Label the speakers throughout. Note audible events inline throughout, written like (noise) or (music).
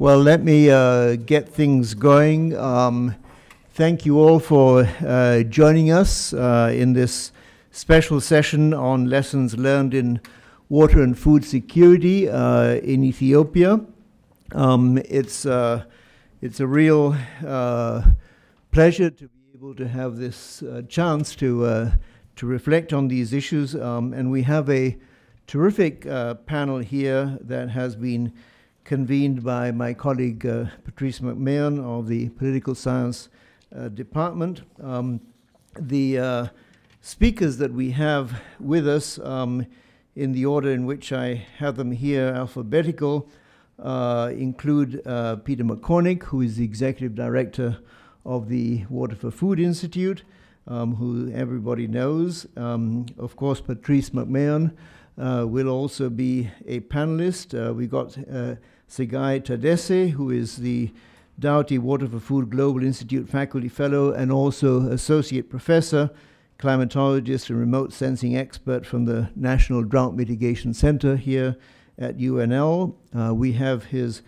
Speaker 1: Well, let me uh, get things going. Um, thank you all for uh, joining us uh, in this special session on lessons learned in water and food security uh, in Ethiopia. Um, it's, uh, it's a real uh, pleasure to be able to have this chance to, to reflect on these issues. Um, and we have a terrific panel here that has been convened by my colleague uh, Patrice McMahon of the Political Science uh, Department. Um, the uh, speakers that we have with us, um, in the order in which I have them here, alphabetical, uh, include uh, Peter McCornick, who is the Executive Director of the Water for Food Institute, um, who everybody knows. Um, of course, Patrice McMahon uh, will also be a panelist. we got Tsegaye Tadesse, who is the Daugherty Water for Food Global Institute Faculty Fellow and also Associate Professor, climatologist and remote sensing expert from the National Drought Mitigation Center here at UNL. Uh, we have his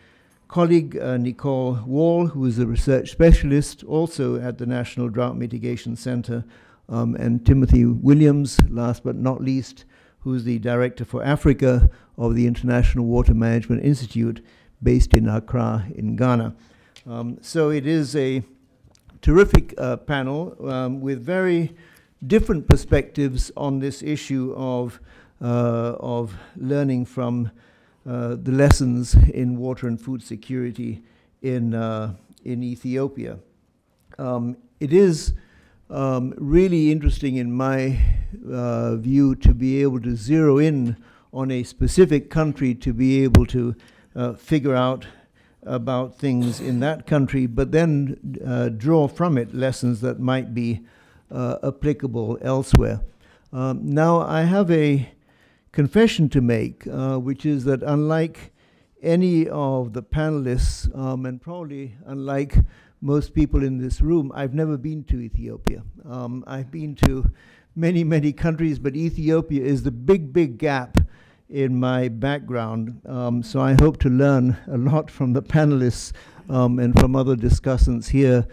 Speaker 1: colleague uh, Nicole Wall, who is a research specialist also at the National Drought Mitigation Center, um, and Timothy Williams, last but not least, who's the director for Africa of the International Water Management Institute based in Accra in Ghana. Um, so it is a terrific uh, panel um, with very different perspectives on this issue of, uh, of learning from uh, the lessons in water and food security in, uh, in Ethiopia. Um, it is um, really interesting in my uh, view to be able to zero in on a specific country to be able to uh, figure out about things in that country, but then uh, draw from it lessons that might be uh, applicable elsewhere. Um, now, I have a confession to make, uh, which is that unlike any of the panelists, um, and probably unlike most people in this room, I've never been to Ethiopia. Um, I've been to many, many countries, but Ethiopia is the big, big gap in my background. Um, so I hope to learn a lot from the panelists um, and from other discussants here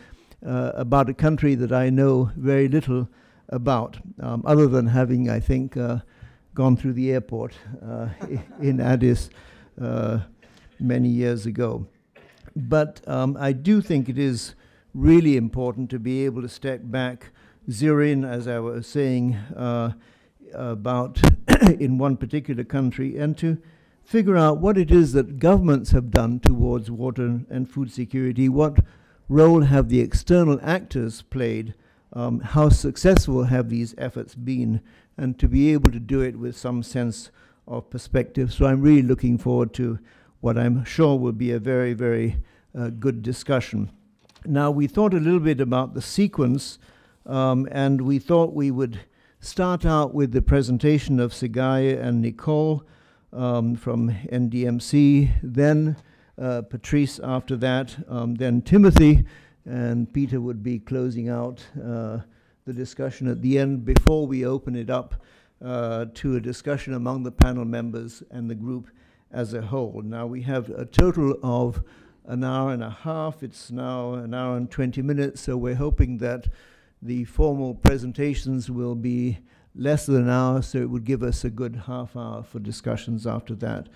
Speaker 1: uh, about a country that I know very little about, um, other than having, I think, uh, gone through the airport uh, (laughs) in Addis uh, many years ago. But um, I do think it is really important to be able to step back, zero in, as I was saying, uh, about (coughs) in one particular country, and to figure out what it is that governments have done towards water and food security, what role have the external actors played, um, how successful have these efforts been, and to be able to do it with some sense of perspective. So I'm really looking forward to what I'm sure will be a very, very uh, good discussion. Now, we thought a little bit about the sequence, um, and we thought we would start out with the presentation of Tsegaye and Nicole um, from NDMC, then uh, Patrice after that, um, then Timothy, and Peter would be closing out uh, the discussion at the end before we open it up uh, to a discussion among the panel members and the group as a whole. Now we have a total of an hour and a half. It's now an hour and 20 minutes, so we're hoping that the formal presentations will be less than an hour, so it would give us a good half hour for discussions after that.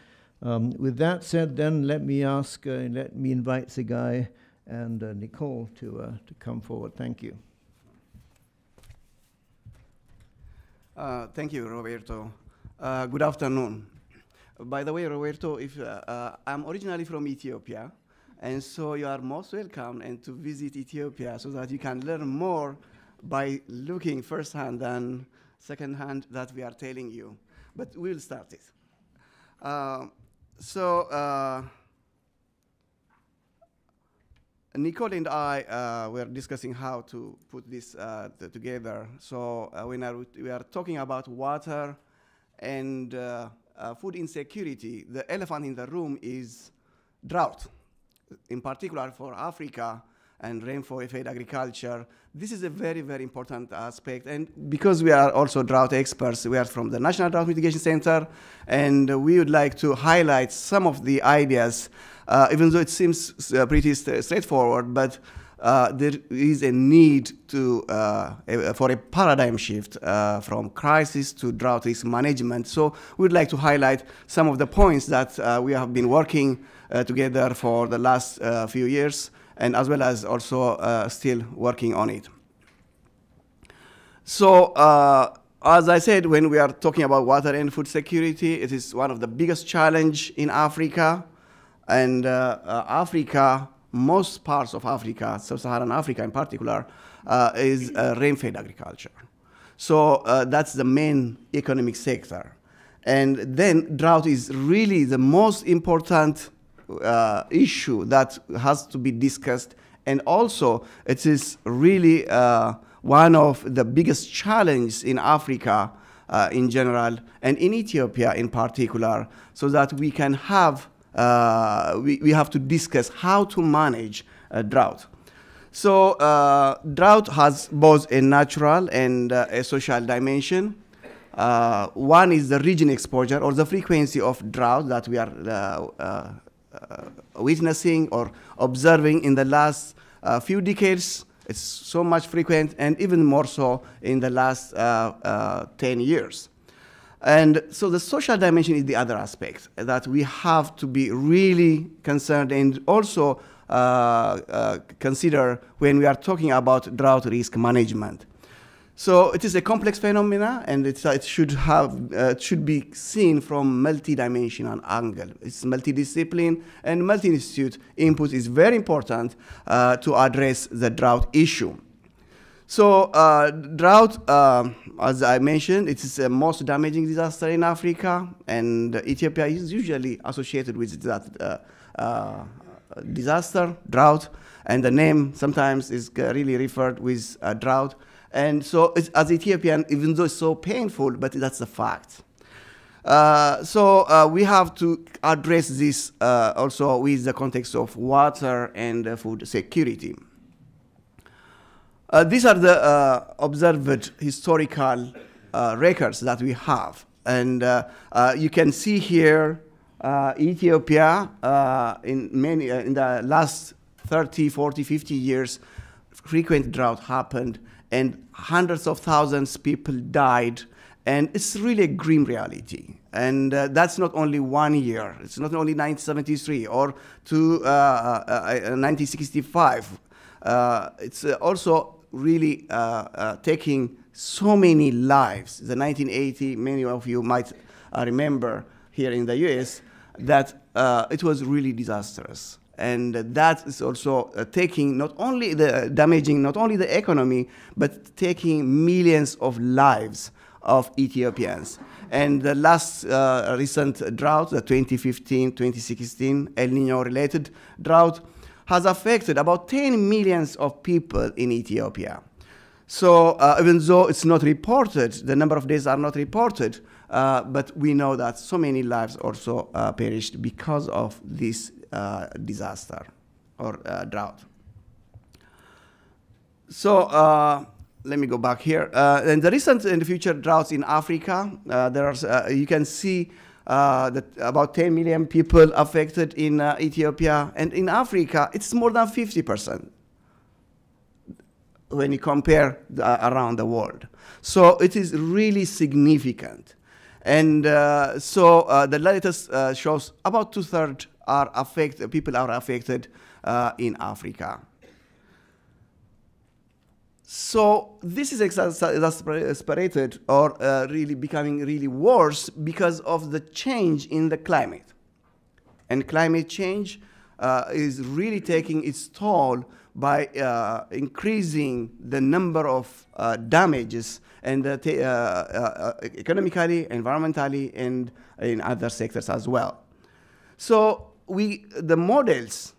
Speaker 1: Um, with that said, then let me ask, uh, let me invite Tsegaye and uh, Nicole to, uh, to come forward. Thank you.
Speaker 2: Uh, thank you, Roberto. Uh, good afternoon. By the way, Roberto, if, uh, I'm originally from Ethiopia, and so you are most welcome and to visit Ethiopia so that you can learn more by looking firsthand than secondhand that we are telling you. But we'll start it. Uh, so uh, Nicole and I uh, were discussing how to put this uh, together. So uh, when we are talking about water and uh, food insecurity, the elephant in the room is drought. In particular for Africa, and rainfall-fed agriculture. This is a very, very important aspect. And because we are also drought experts, we are from the National Drought Mitigation Center, and we would like to highlight some of the ideas uh, even though it seems uh, pretty st straightforward, but uh, there is a need to, uh, a, for a paradigm shift uh, from crisis to drought risk management. So we'd like to highlight some of the points that uh, we have been working together for the last few years, and as well as also still working on it. So as I said, when we are talking about water and food security, it is one of the biggest challenge in Africa. And uh, uh, Africa, most parts of Africa, sub-Saharan Africa in particular, uh, is uh, rain-fed agriculture. So uh, that's the main economic sector. And then drought is really the most important uh, issue that has to be discussed. And also, it is really one of the biggest challenges in Africa uh, in general and in Ethiopia in particular, so that we can have, uh, we, we have to discuss how to manage a drought. So uh, drought has both a natural and uh, a social dimension. Uh, one is the region exposure or the frequency of drought that we are uh, witnessing or observing in the last few decades it's so much frequent and even more so in the last uh, uh, 10 years. And so the social dimension is the other aspect that we have to be really concerned and also uh, uh, consider when we are talking about drought risk management. So it is a complex phenomena, and it should have uh, should be seen from multi-dimensional angle. It's multidiscipline and multi-institute input is very important uh, to address the drought issue. So uh, drought, uh, as I mentioned, it is the most damaging disaster in Africa, and Ethiopia is usually associated with that uh, uh, disaster, drought, and the name sometimes is really referred with drought. And so as Ethiopian, even though it's so painful, but that's the fact. Uh, so uh, we have to address this uh, also with the context of water and uh, food security. Uh, these are the uh, observed historical records that we have. And you can see here Ethiopia in, many, in the last 30, 40, 50 years, frequent drought happened and hundreds of thousands of people died. And it's really a grim reality. And uh, that's not only one year. It's not only 1973 or to uh, uh, 1965 uh, uh, it's uh, really taking so many lives the 1980 many of you might remember here in the us that it was really disastrous and that is also uh, taking not only the damaging not only the economy but taking millions of lives of Ethiopians. And the last uh, recent drought, the 2015-2016 El Nino related drought, has affected about 10 millions of people in Ethiopia. So uh, even though it's not reported, the number of days are not reported, uh, but we know that so many lives also uh, perished because of this uh, disaster or uh, drought. So uh, let me go back here. And the recent and future droughts in Africa, there are, you can see Uh, that about 10 million people affected in uh, Ethiopia. And in Africa, it's more than 50% when you compare the, uh, around the world. So it is really significant. And so the latest shows about two-thirds are affected, people are affected uh, in Africa. So this is exasperated or uh, really becoming really worse because of the change in the climate. And climate change uh, is really taking its toll by uh, increasing the number of uh, damages and uh, uh, economically, environmentally, and in other sectors as well. So we, the models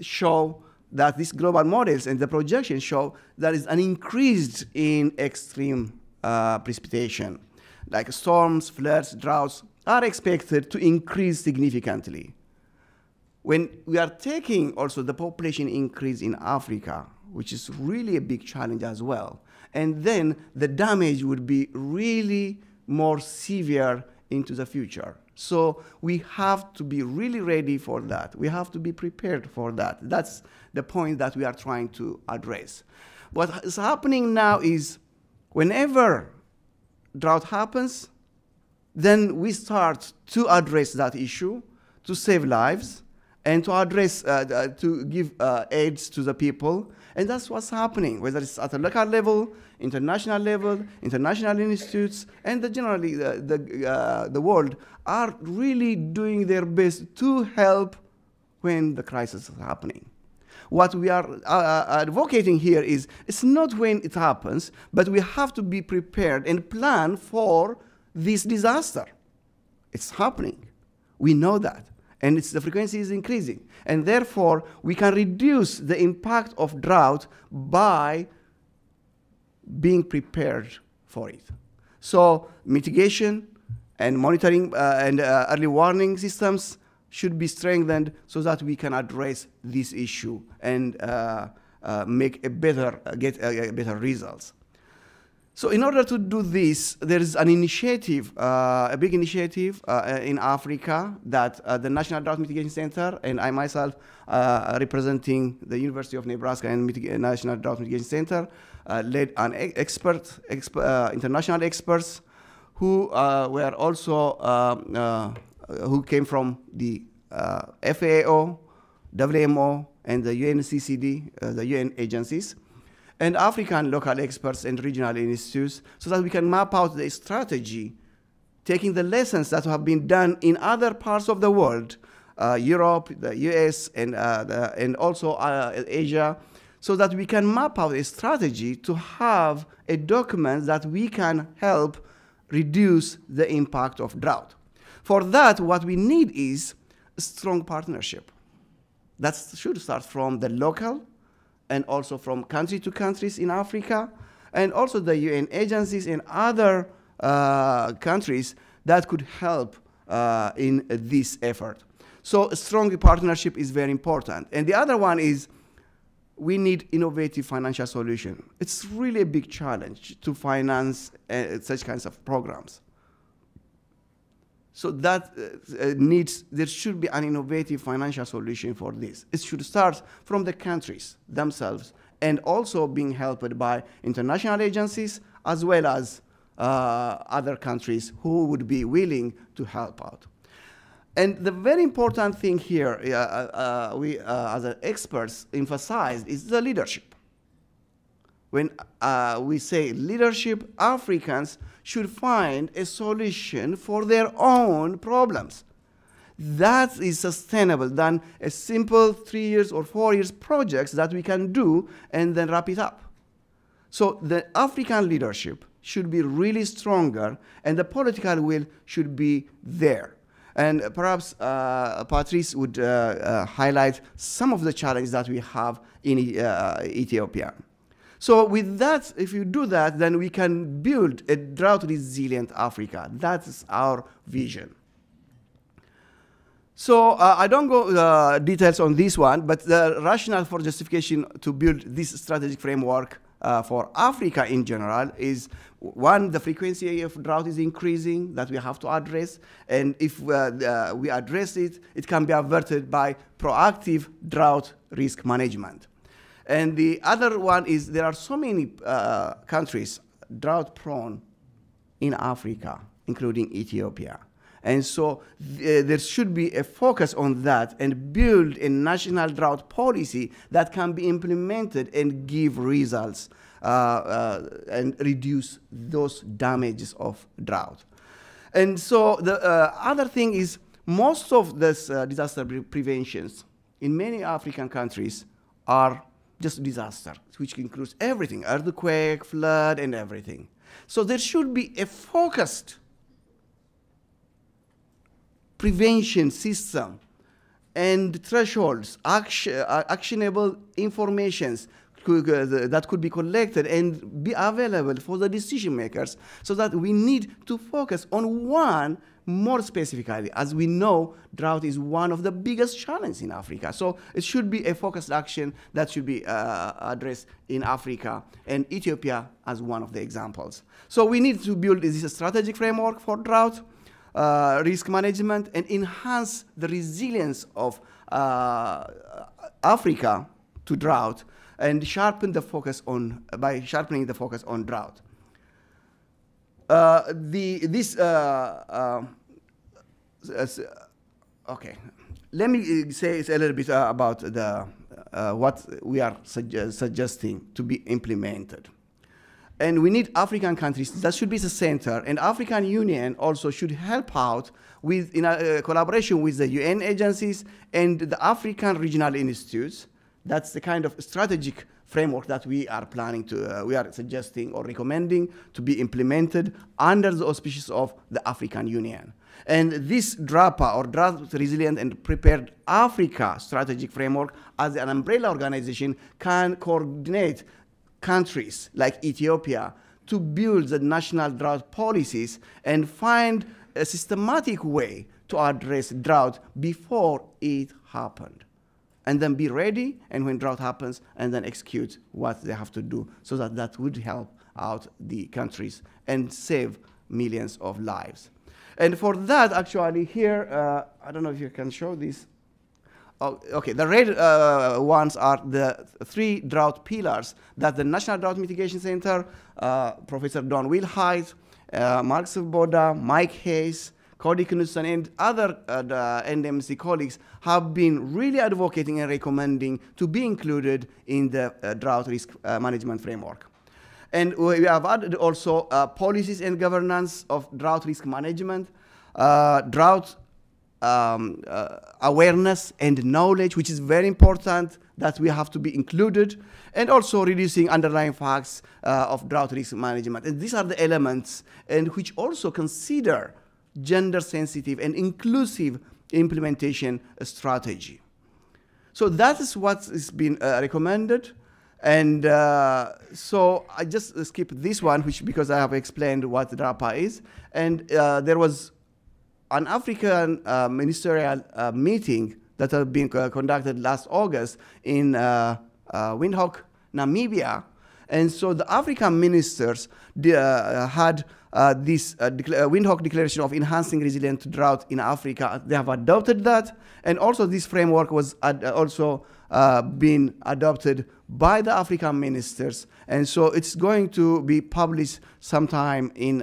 Speaker 2: show that these global models and the projections show there is an increase in extreme uh, precipitation. Like storms, floods, droughts are expected to increase significantly. When we are taking also the population increase in Africa, which is really a big challenge as well, and then the damage would be really more severe into the future So we have to be really ready for that. We have to be prepared for that. That's the point that we are trying to address. What is happening now is whenever drought happens, then we start to address that issue, to save lives, and to address, uh, uh, to give uh, aids to the people. And that's what's happening, whether it's at a local level, international level, international institutes, and the generally the, the, uh, the world are really doing their best to help when the crisis is happening. What we are uh, uh, advocating here is it's not when it happens, but we have to be prepared and plan for this disaster. It's happening. We know that. And the frequency is increasing. And therefore, we can reduce the impact of drought by being prepared for it. So, mitigation and monitoring uh, and uh, early warning systems should be strengthened so that we can address this issue and uh, uh make a better, uh, get better results. So in order to do this, there is an initiative, uh, a big initiative uh, in Africa that uh, the National Drought Mitigation Center and I myself, uh, representing the University of Nebraska and Mitig National Drought Mitigation Center, uh, led an expert, exp uh, international experts who were also, um, who came from the FAO, WMO, and the UNCCD, the UN agencies and African local experts and regional institutes so that we can map out the strategy, taking the lessons that have been done in other parts of the world, uh, Europe, the US, and, uh, the, and also uh, Asia, so that we can map out a strategy to have a document that we can help reduce the impact of drought. For that, what we need is a strong partnership. That should start from the local and also from country to countries in Africa, and also the UN agencies and other uh, countries that could help uh, in this effort. So a strong partnership is very important. And the other one is we need innovative financial solution. It's really a big challenge to finance uh, such kinds of programs. So that uh, needs, there should be an innovative financial solution for this. It should start from the countries themselves and also being helped by international agencies as well as uh, other countries who would be willing to help out. And the very important thing here, uh, uh, we uh, as experts emphasized, is the leadership. When we say leadership, Africans should find a solution for their own problems. That is sustainable than a simple three years or four years projects that we can do and then wrap it up. So the African leadership should be really stronger and the political will should be there. And perhaps uh, Patrice would uh, uh, highlight some of the challenges that we have in uh, Ethiopia. So with that, if you do that, then we can build a drought-resilient Africa. That's our vision. So uh, I don't go uh, details on this one, but the rationale for justification to build this strategic framework uh, for Africa in general is one, the frequency of drought is increasing that we have to address, and if uh, we address it, it can be averted by proactive drought risk management. And the other one is there are so many uh, countries drought prone in Africa, including Ethiopia. And so th there should be a focus on that and build a national drought policy that can be implemented and give results uh, uh, and reduce those damages of drought. And so the uh, other thing is most of this uh, disaster pre preventions in many African countries are just disaster, which includes everything, earthquake, flood, and everything. So there should be a focused prevention system and thresholds, action, uh, actionable informations uh, that could be collected and be available for the decision makers so that we need to focus on one more specifically, as we know, drought is one of the biggest challenges in Africa. So it should be a focused action that should be uh, addressed in Africa and Ethiopia as one of the examples. So we need to build this strategic framework for drought. uh, risk management and enhance the resilience of uh, Africa to drought and sharpen the focus on, by sharpening the focus on drought. Uh, the, this, uh, uh, okay, let me say a little bit about the, what we are suge suggesting to be implemented and we need African countries. That should be the center, and African Union also should help out with in a, uh, collaboration with the UN agencies and the African regional institutes. That's the kind of strategic framework that we are planning to, uh, we are suggesting or recommending to be implemented under the auspices of the African Union. And this DRAPA, or Drought Resilient and Prepared Africa strategic framework, as an umbrella organization, can coordinate countries like Ethiopia to build the national drought policies and find a systematic way to address drought before it happened. And then be ready, and when drought happens, and then execute what they have to do so that that would help out the countries and save millions of lives. And for that, actually, here, uh, I don't know if you can show this. Oh, okay, the red uh, ones are the three drought pillars that the National Drought Mitigation Center, uh, Professor Don Wilhite, uh, Mark Svoboda, Mike Hayes, Cody Knutson, and other uh, NDMC colleagues have been really advocating and recommending to be included in the uh, drought risk uh, management framework. And we have added also uh, policies and governance of drought risk management, drought um, uh, awareness and knowledge, which is very important that we have to be included, and also reducing underlying facts uh, of drought risk management. And these are the elements and which also consider gender sensitive and inclusive implementation strategy. So that is what has been uh, recommended. And uh, so I just skip this one, which because I have explained what DRAPA is. And uh, there was an African uh, ministerial uh, meeting that had been uh, conducted last August in Windhoek, Namibia. And so the African ministers uh, this uh, uh, Windhoek Declaration of Enhancing Resilience to Drought in Africa. They have adopted that. And also this framework was uh, also been adopted by the African ministers. And so it's going to be published sometime in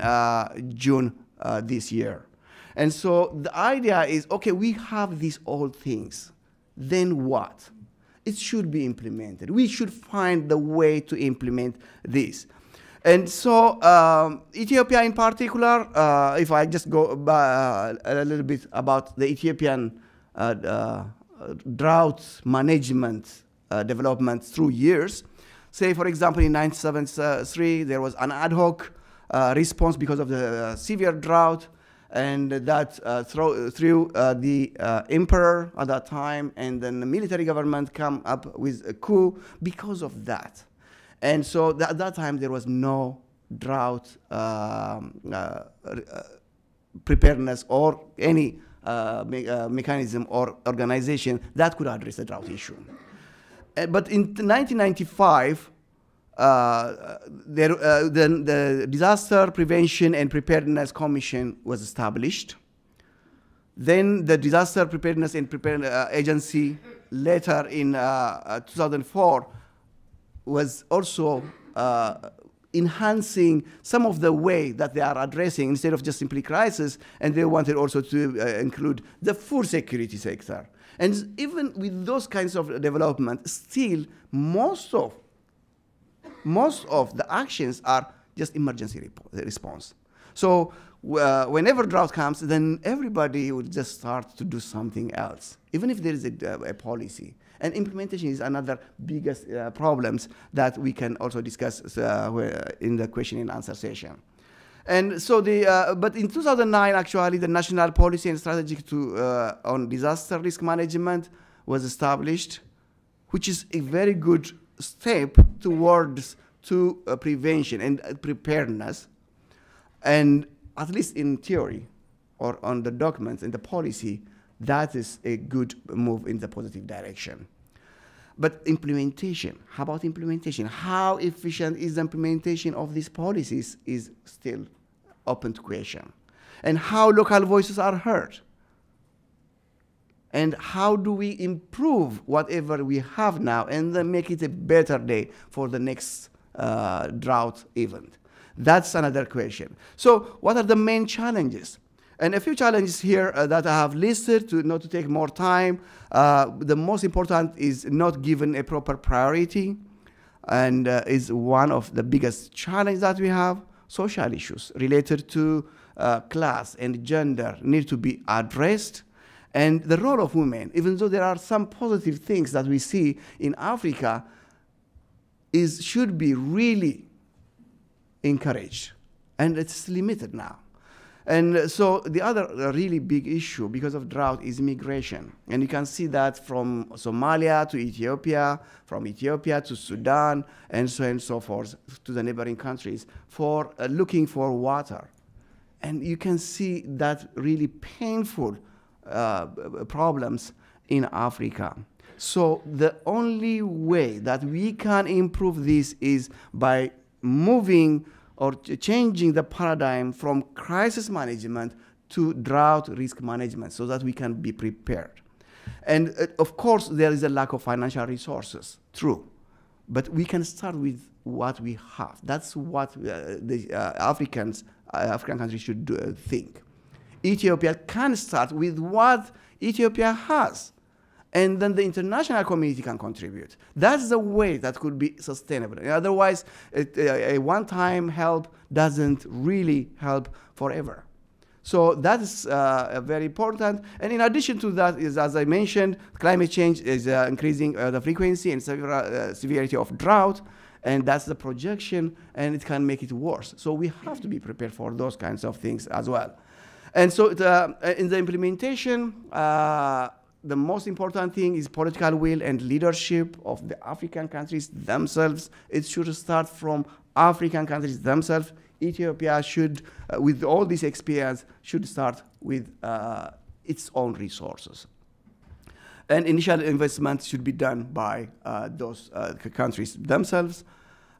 Speaker 2: June this year. And so the idea is, okay, we have these old things. Then what? It should be implemented. We should find the way to implement this. And so um, Ethiopia in particular, uh, if I just go uh, a little bit about the Ethiopian uh, uh drought management uh, development through years, say for example in 1973 there was an ad hoc uh, response because of the severe drought and that through, through the emperor at that time and then the military government come up with a coup because of that. And so th at that time there was no drought um, uh, uh, preparedness or any uh, me mechanism or organization that could address the drought issue. but in 1995, uh, there, uh, the, the Disaster Prevention and Preparedness Commission was established. Then the Disaster Preparedness and Preparedness uh, Agency, later in 2004, was also enhancing some of the way that they are addressing instead of just simply crisis, and they wanted also to uh, include the food security sector. And even with those kinds of development, still most of most of the actions are just emergency response. So uh, whenever drought comes, then everybody will just start to do something else, even if there is a, a policy. And implementation is another biggest uh, problems that we can also discuss uh, in the question and answer session. And so the, uh, but in 2009, actually, the National Policy and Strategy to, uh, on Disaster Risk Management was established, which is a very good step towards to uh, prevention and uh, preparedness. And at least in theory or on the documents and the policy, that is a good move in the positive direction. But implementation, how about implementation? How efficient is the implementation of these policies is still open to question. and how local voices are heard. And how do we improve whatever we have now and then make it a better day for the next uh, drought event? That's another question. So, what are the main challenges? And a few challenges here uh, that I have listed to not to take more time. Uh, the most important is not given a proper priority, and uh, is one of the biggest challenges that we have. Social issues related to uh, class and gender need to be addressed. And the role of women, even though there are some positive things that we see in Africa, is should be really encouraged, and it's limited now. And so the other really big issue because of drought is migration. And you can see that from Somalia to Ethiopia, from Ethiopia to Sudan, and so on and so forth to the neighboring countries for uh, looking for water. And you can see that really painful uh, problems in Africa. So the only way that we can improve this is by moving or changing the paradigm from crisis management to drought risk management so that we can be prepared. And uh, of course, there is a lack of financial resources, true. But we can start with what we have. That's what uh, the uh, Africans, uh, African countries should do, uh, think. Ethiopia can start with what Ethiopia has and then the international community can contribute. That's the way that could be sustainable. Otherwise, it, a, one-time help doesn't really help forever. So that is uh, very important. And in addition to that, is as I mentioned, climate change is uh, increasing uh, the frequency and uh, severity of drought, and that's the projection, and it can make it worse. So we have to be prepared for those kinds of things as well. And so uh, in the implementation, uh, the most important thing is political will and leadership of the African countries themselves. It should start from African countries themselves. Ethiopia should, uh, with all this experience, should start with uh, its own resources. And initial investment should be done by uh, those uh, countries themselves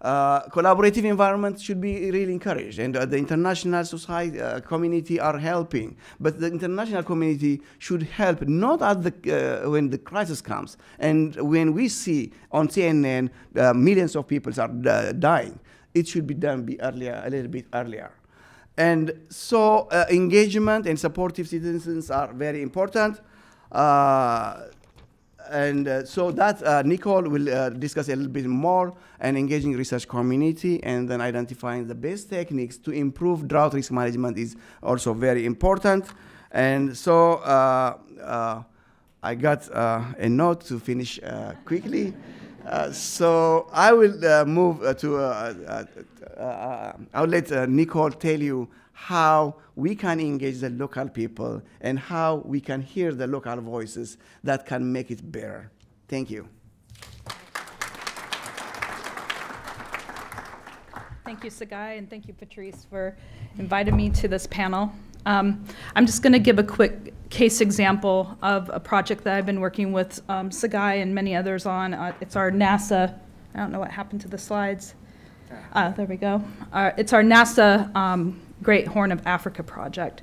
Speaker 2: uh, collaborative environment should be really encouraged, and uh, the international society uh, community are helping. But the international community should help not at the uh, when the crisis comes, and when we see on CNN uh, millions of people are dying. It should be done be earlier, a little bit earlier. And so engagement and supportive citizens are very important and uh, so that uh, Nicole will uh, discuss a little bit more and engaging research community and then identifying the best techniques to improve drought risk management is also very important. And so uh, uh, I got uh, a note to finish quickly. so I will move to, I'll let Nicole tell you how we can engage the local people and how we can hear the local voices that can make it better. Thank you.
Speaker 3: Thank you, Tsegaye, and thank you, Patrice, for inviting me to this panel. Um, I'm just going to give a quick case example of a project that I've been working with um, Tsegaye and many others on. Uh, it's our NASA, I don't know what happened to the slides. Uh, there we go. Uh, it's our NASA um, Great Horn of Africa project.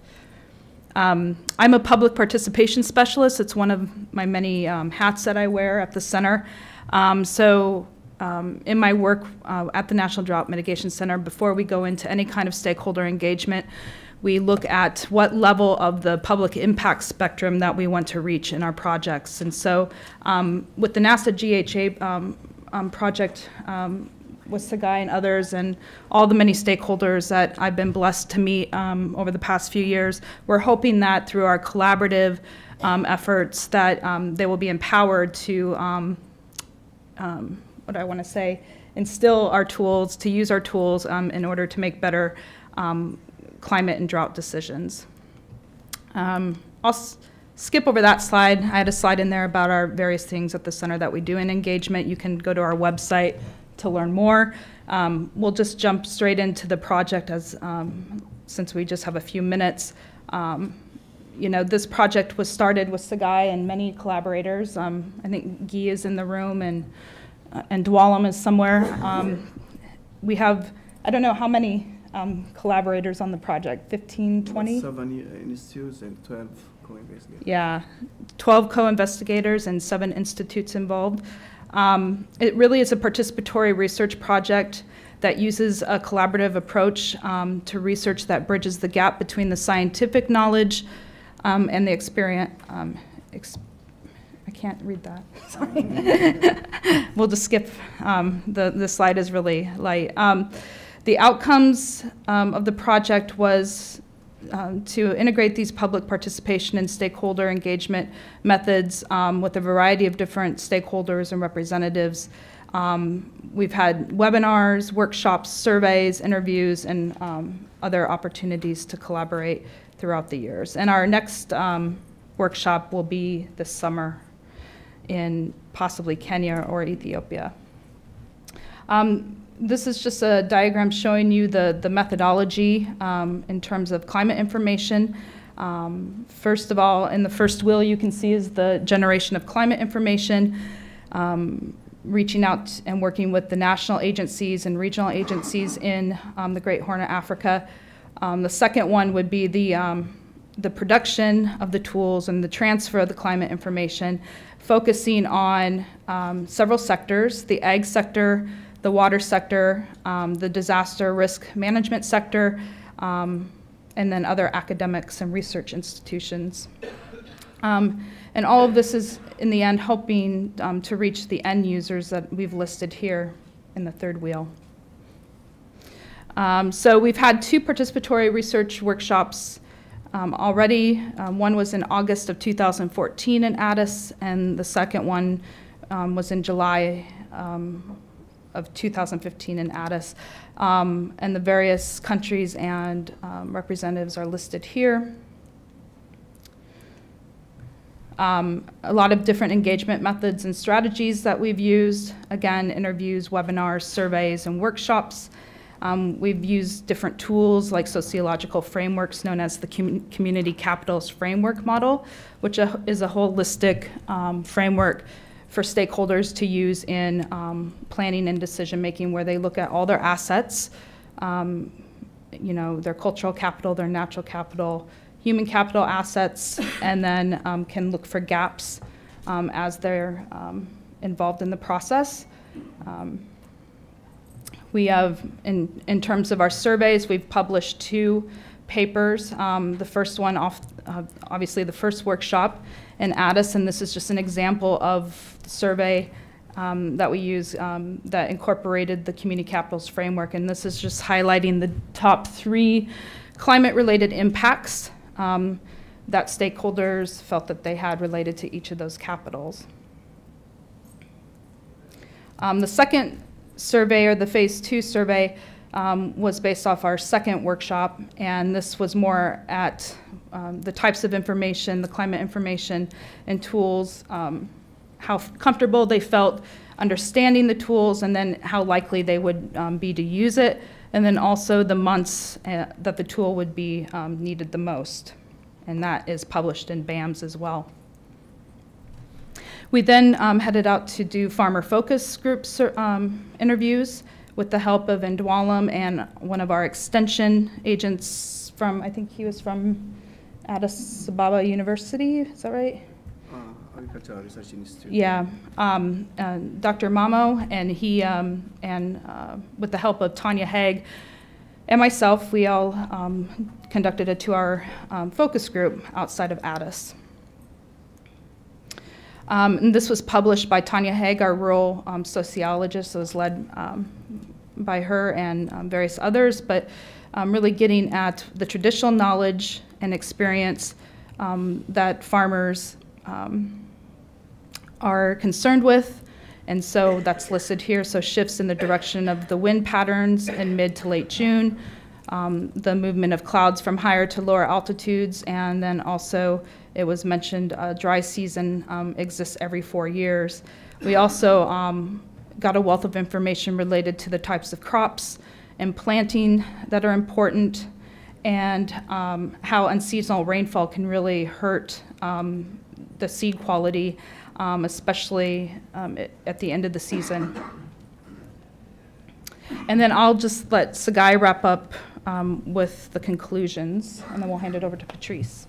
Speaker 3: Um, I'm a public participation specialist. It's one of my many um, hats that I wear at the center. Um, so um, in my work uh, at the National Drought Mitigation Center, before we go into any kind of stakeholder engagement, we look at what level of the public impact spectrum that we want to reach in our projects. And so um, with the NASA GHA um, project, with Tsegaye and others and all the many stakeholders that I've been blessed to meet um, over the past few years. We're hoping that through our collaborative um, efforts that um, they will be empowered to, um, um, what do I want to say, instill our tools, to use our tools in order to make better climate and drought decisions. I'll skip over that slide. I had a slide in there about our various things at the center that we do in engagement. You can go to our website to learn more. Um, we'll just jump straight into the project as um, since we just have a few minutes. Um, you know, this project was started with Tsegaye and many collaborators. Um, I think Guy is in the room and uh, and Dwalam is somewhere. Um, we have I don't know how many um, collaborators on the project, 15, 20?
Speaker 2: Seven institutes and 12 co-investigators.
Speaker 3: Yeah, 12 co-investigators and seven institutes involved. Um, It really is a participatory research project that uses a collaborative approach um, to research that bridges the gap between the scientific knowledge um, and the experience. um, I can't read that, (laughs) sorry. (laughs) We'll just skip, um, the, the slide is really light. Um, The outcomes of the project was um, to integrate these public participation and stakeholder engagement methods um, with a variety of different stakeholders and representatives. Um, We've had webinars, workshops, surveys, interviews, and um, other opportunities to collaborate throughout the years. And our next um, workshop will be this summer in possibly Kenya or Ethiopia. Um, This is just a diagram showing you the, the methodology um, in terms of climate information. Um, First of all, in the first wheel, you can see is the generation of climate information, um, reaching out and working with the national agencies and regional agencies in um, the Great Horn of Africa. Um, The second one would be the, um, the production of the tools and the transfer of the climate information, focusing on several sectors, the ag sector, the water sector, um, the disaster risk management sector, um, and then other academics and research institutions. Um, And all of this is, in the end, helping um, to reach the end users that we've listed here in the third wheel. Um, So we've had two participatory research workshops um, already. Um, One was in August of 2014 in Addis, and the second one um, was in July of 2015 in Addis. Um, And the various countries and um, representatives are listed here. Um, A lot of different engagement methods and strategies that we've used. Again, interviews, webinars, surveys, and workshops. Um, We've used different tools like sociological frameworks known as the commu- Community Capitals Framework Model, which is a holistic um, framework for stakeholders to use in um, planning and decision-making, where they look at all their assets, um, you know, their cultural capital, their natural capital, human capital assets, (laughs) and then um, can look for gaps um, as they're um, involved in the process. Um, We have, in, in terms of our surveys, we've published two papers. Um, The first one off, uh, obviously the first workshop in Addis, and this is just an example of the survey um, that we use um, that incorporated the community capitals framework. And this is just highlighting the top three climate-related impacts um, that stakeholders felt that they had related to each of those capitals. Um, The second survey, or the Phase Two survey, um, was based off our second workshop, and this was more at um, the types of information, the climate information and tools, um, how comfortable they felt understanding the tools, and then how likely they would um, be to use it, and then also the months uh, that the tool would be um, needed the most. And that is published in BAMS as well. We then um, headed out to do farmer focus group interviews with the help of Ndwalum and one of our extension agents from, I think he was from Addis Ababa University, is that right?
Speaker 2: Uh, Agricultural Research Institute.
Speaker 3: Yeah, um, uh, Dr. Mamo, and he, um, and uh, with the help of Tonya Haigh and myself, we all um, conducted a two-hour um, focus group outside of Addis. Um, and this was published by Tonya Haigh, our rural um, sociologist. It was led um, by her and um, various others, but um, really getting at the traditional knowledge and experience um, that farmers are concerned with. And so that's listed here. So shifts in the direction of the wind patterns in mid to late June, um, the movement of clouds from higher to lower altitudes, and then also it was mentioned a dry season um, exists every four years. We also um, got a wealth of information related to the types of crops and planting that are important, and um, how unseasonal rainfall can really hurt um, the seed quality, um, especially at the end of the season. And then I'll just let Tsegaye wrap up um, with the conclusions, and then we'll hand it over to Patrice.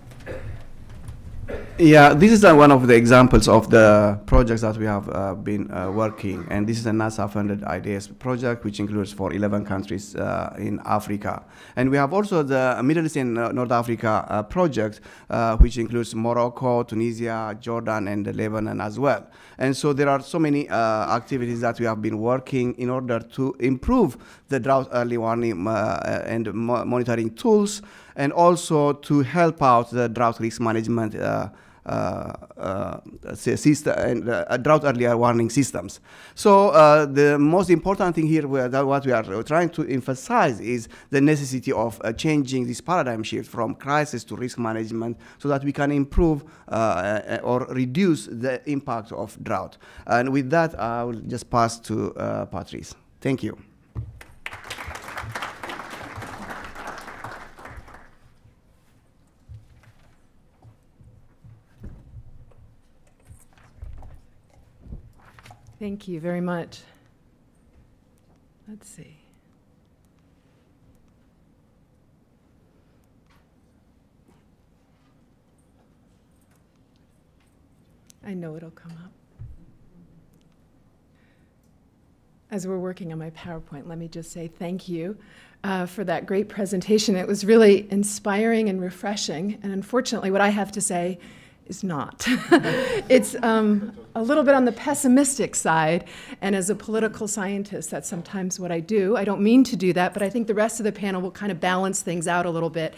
Speaker 2: Yeah, this is uh, one of the examples of the projects that we have uh, been uh, working, and this is a NASA-funded IDS project, which includes for 11 countries uh, in Africa. And we have also the Middle East and North Africa uh, project, which includes Morocco, Tunisia, Jordan, and Lebanon as well. And so there are so many activities that we have been working in order to improve the drought early warning and mo monitoring tools, and also to help out the drought risk management uh, uh, uh, system and uh, drought earlier warning systems. So uh, the most important thing here, what we are trying to emphasize is the necessity of uh, changing this paradigm shift from crisis to risk management so that we can improve uh, or reduce the impact of drought. And with that, I will just pass to Patrice. Thank you.
Speaker 4: Thank you very much. Let's see. I know it'll come up. As we're working on my PowerPoint, let me just say thank you uh, for that great presentation. It was really inspiring and refreshing. And unfortunately, what I have to say is not. (laughs) it's um, a little bit on the pessimistic side, and as a political scientist, that's sometimes what I do. I don't mean to do that, but I think the rest of the panel will kind of balance things out a little bit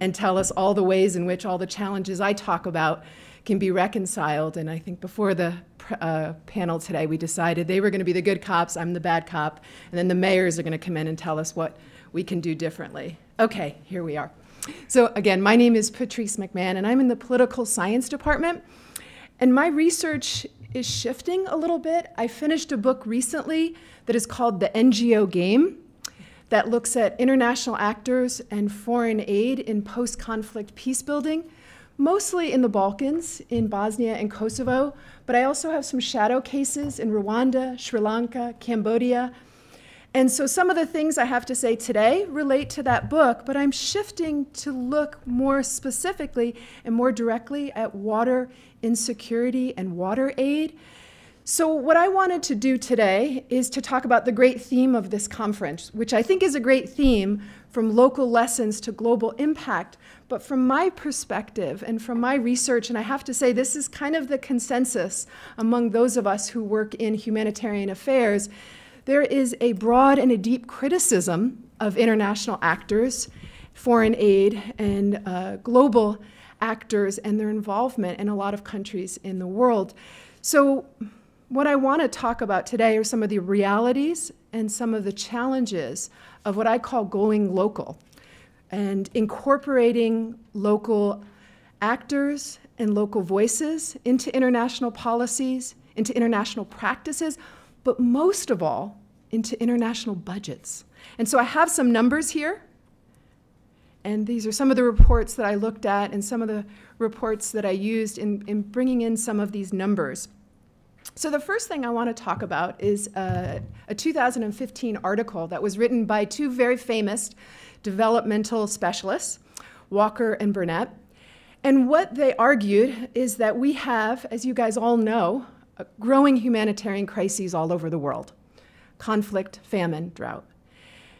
Speaker 4: and tell us all the ways in which all the challenges I talk about can be reconciled. And I think before the uh, panel today, we decided they were going to be the good cops, I'm the bad cop, and then the mayors are going to come in and tell us what we can do differently. Okay, here we are. So again, my name is Patrice McMahon, and I'm in the political science department. And my research is shifting a little bit. I finished a book recently that is called The NGO Game that looks at international actors and foreign aid in post-conflict peace building, mostly in the Balkans, in Bosnia and Kosovo, but I also have some shadow cases in Rwanda, Sri Lanka, Cambodia, and so some of the things I have to say today relate to that book, but I'm shifting to look more specifically and more directly at water insecurity and water aid. So what I wanted to do today is to talk about the great theme of this conference, which I think is a great theme from local lessons to global impact. But from my perspective and from my research, and I have to say this is kind of the consensus among those of us who work in humanitarian affairs, there is a broad and a deep criticism of international actors, foreign aid, and uh, global actors and their involvement in a lot of countries in the world. So what I want to talk about today are some of the realities and some of the challenges of what I call going local and incorporating local actors and local voices into international policies, into international practices, but most of all, into international budgets. And so I have some numbers here. And these are some of the reports that I looked at and some of the reports that I used in, in bringing in some of these numbers. So the first thing I want to talk about is a, a 2015 article that was written by two very famous developmental specialists, Walker and Barnett. And what they argued is that we have, as you guys all know, growing humanitarian crises all over the world conflict, famine, drought.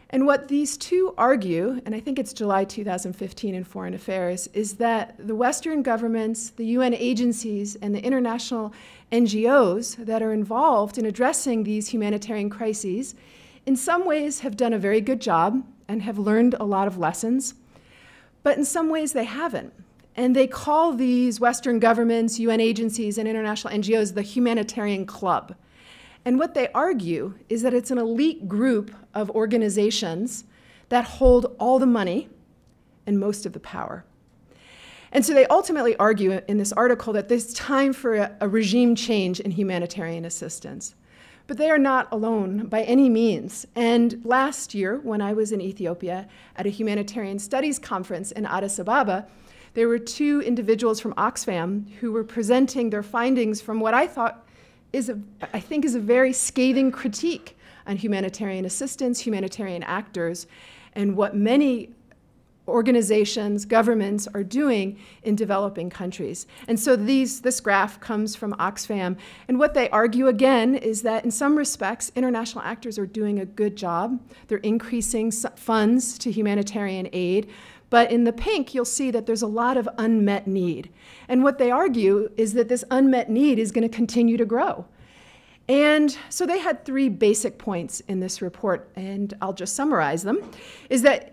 Speaker 4: And what these two argue, and I think it's July 2015 in Foreign Affairs, is that the Western governments, the UN agencies, and the international NGOs that are involved in addressing these humanitarian crises in some ways have done a very good job and have learned a lot of lessons, but in some ways they haven't. And they call these Western governments, UN agencies, and international NGOs the humanitarian club. And what they argue is that it's an elite group of organizations that hold all the money and most of the power. And so they ultimately argue in this article that there's time for a, a regime change in humanitarian assistance. But they are not alone by any means. And last year, when I was in Ethiopia at a humanitarian studies conference in Addis Ababa, there were two individuals from Oxfam who were presenting their findings from what I thought is, a, I think, is a very scathing critique on humanitarian assistance, humanitarian actors. and what many organizations, governments are doing in developing countries. And so these, this graph comes from Oxfam. And what they argue again is that in some respects, international actors are doing a good job. They're increasing funds to humanitarian aid. But in the pink, you'll see that there's a lot of unmet need. And what they argue is that this unmet need is going to continue to grow. And so they had three basic points in this report, and I'll just summarize them, is that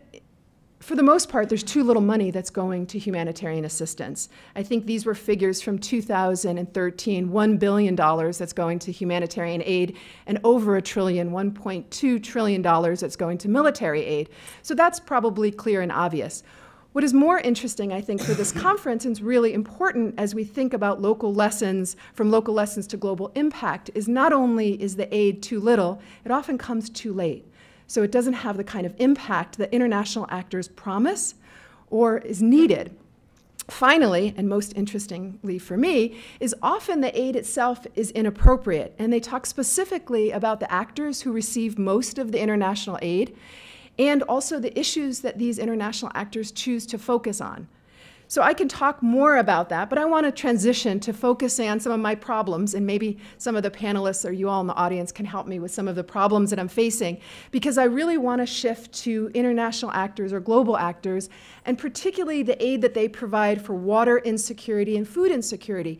Speaker 4: for the most part, there's too little money that's going to humanitarian assistance. I think these were figures from 2013, $1 billion that's going to humanitarian aid, and over a trillion, $1.2 trillion that's going to military aid. So that's probably clear and obvious. What is more interesting, I think, for this (coughs) conference and is really important as we think about local lessons, from local lessons to global impact, is not only is the aid too little, it often comes too late. So it doesn't have the kind of impact that international actors promise or is needed. Finally, and most interestingly for me, is often the aid itself is inappropriate. And they talk specifically about the actors who receive most of the international aid and also the issues that these international actors choose to focus on. So I can talk more about that, but I want to transition to focusing on some of my problems, and maybe some of the panelists or you all in the audience can help me with some of the problems that I'm facing, because I really want to shift to international actors or global actors, and particularly the aid that they provide for water insecurity and food insecurity.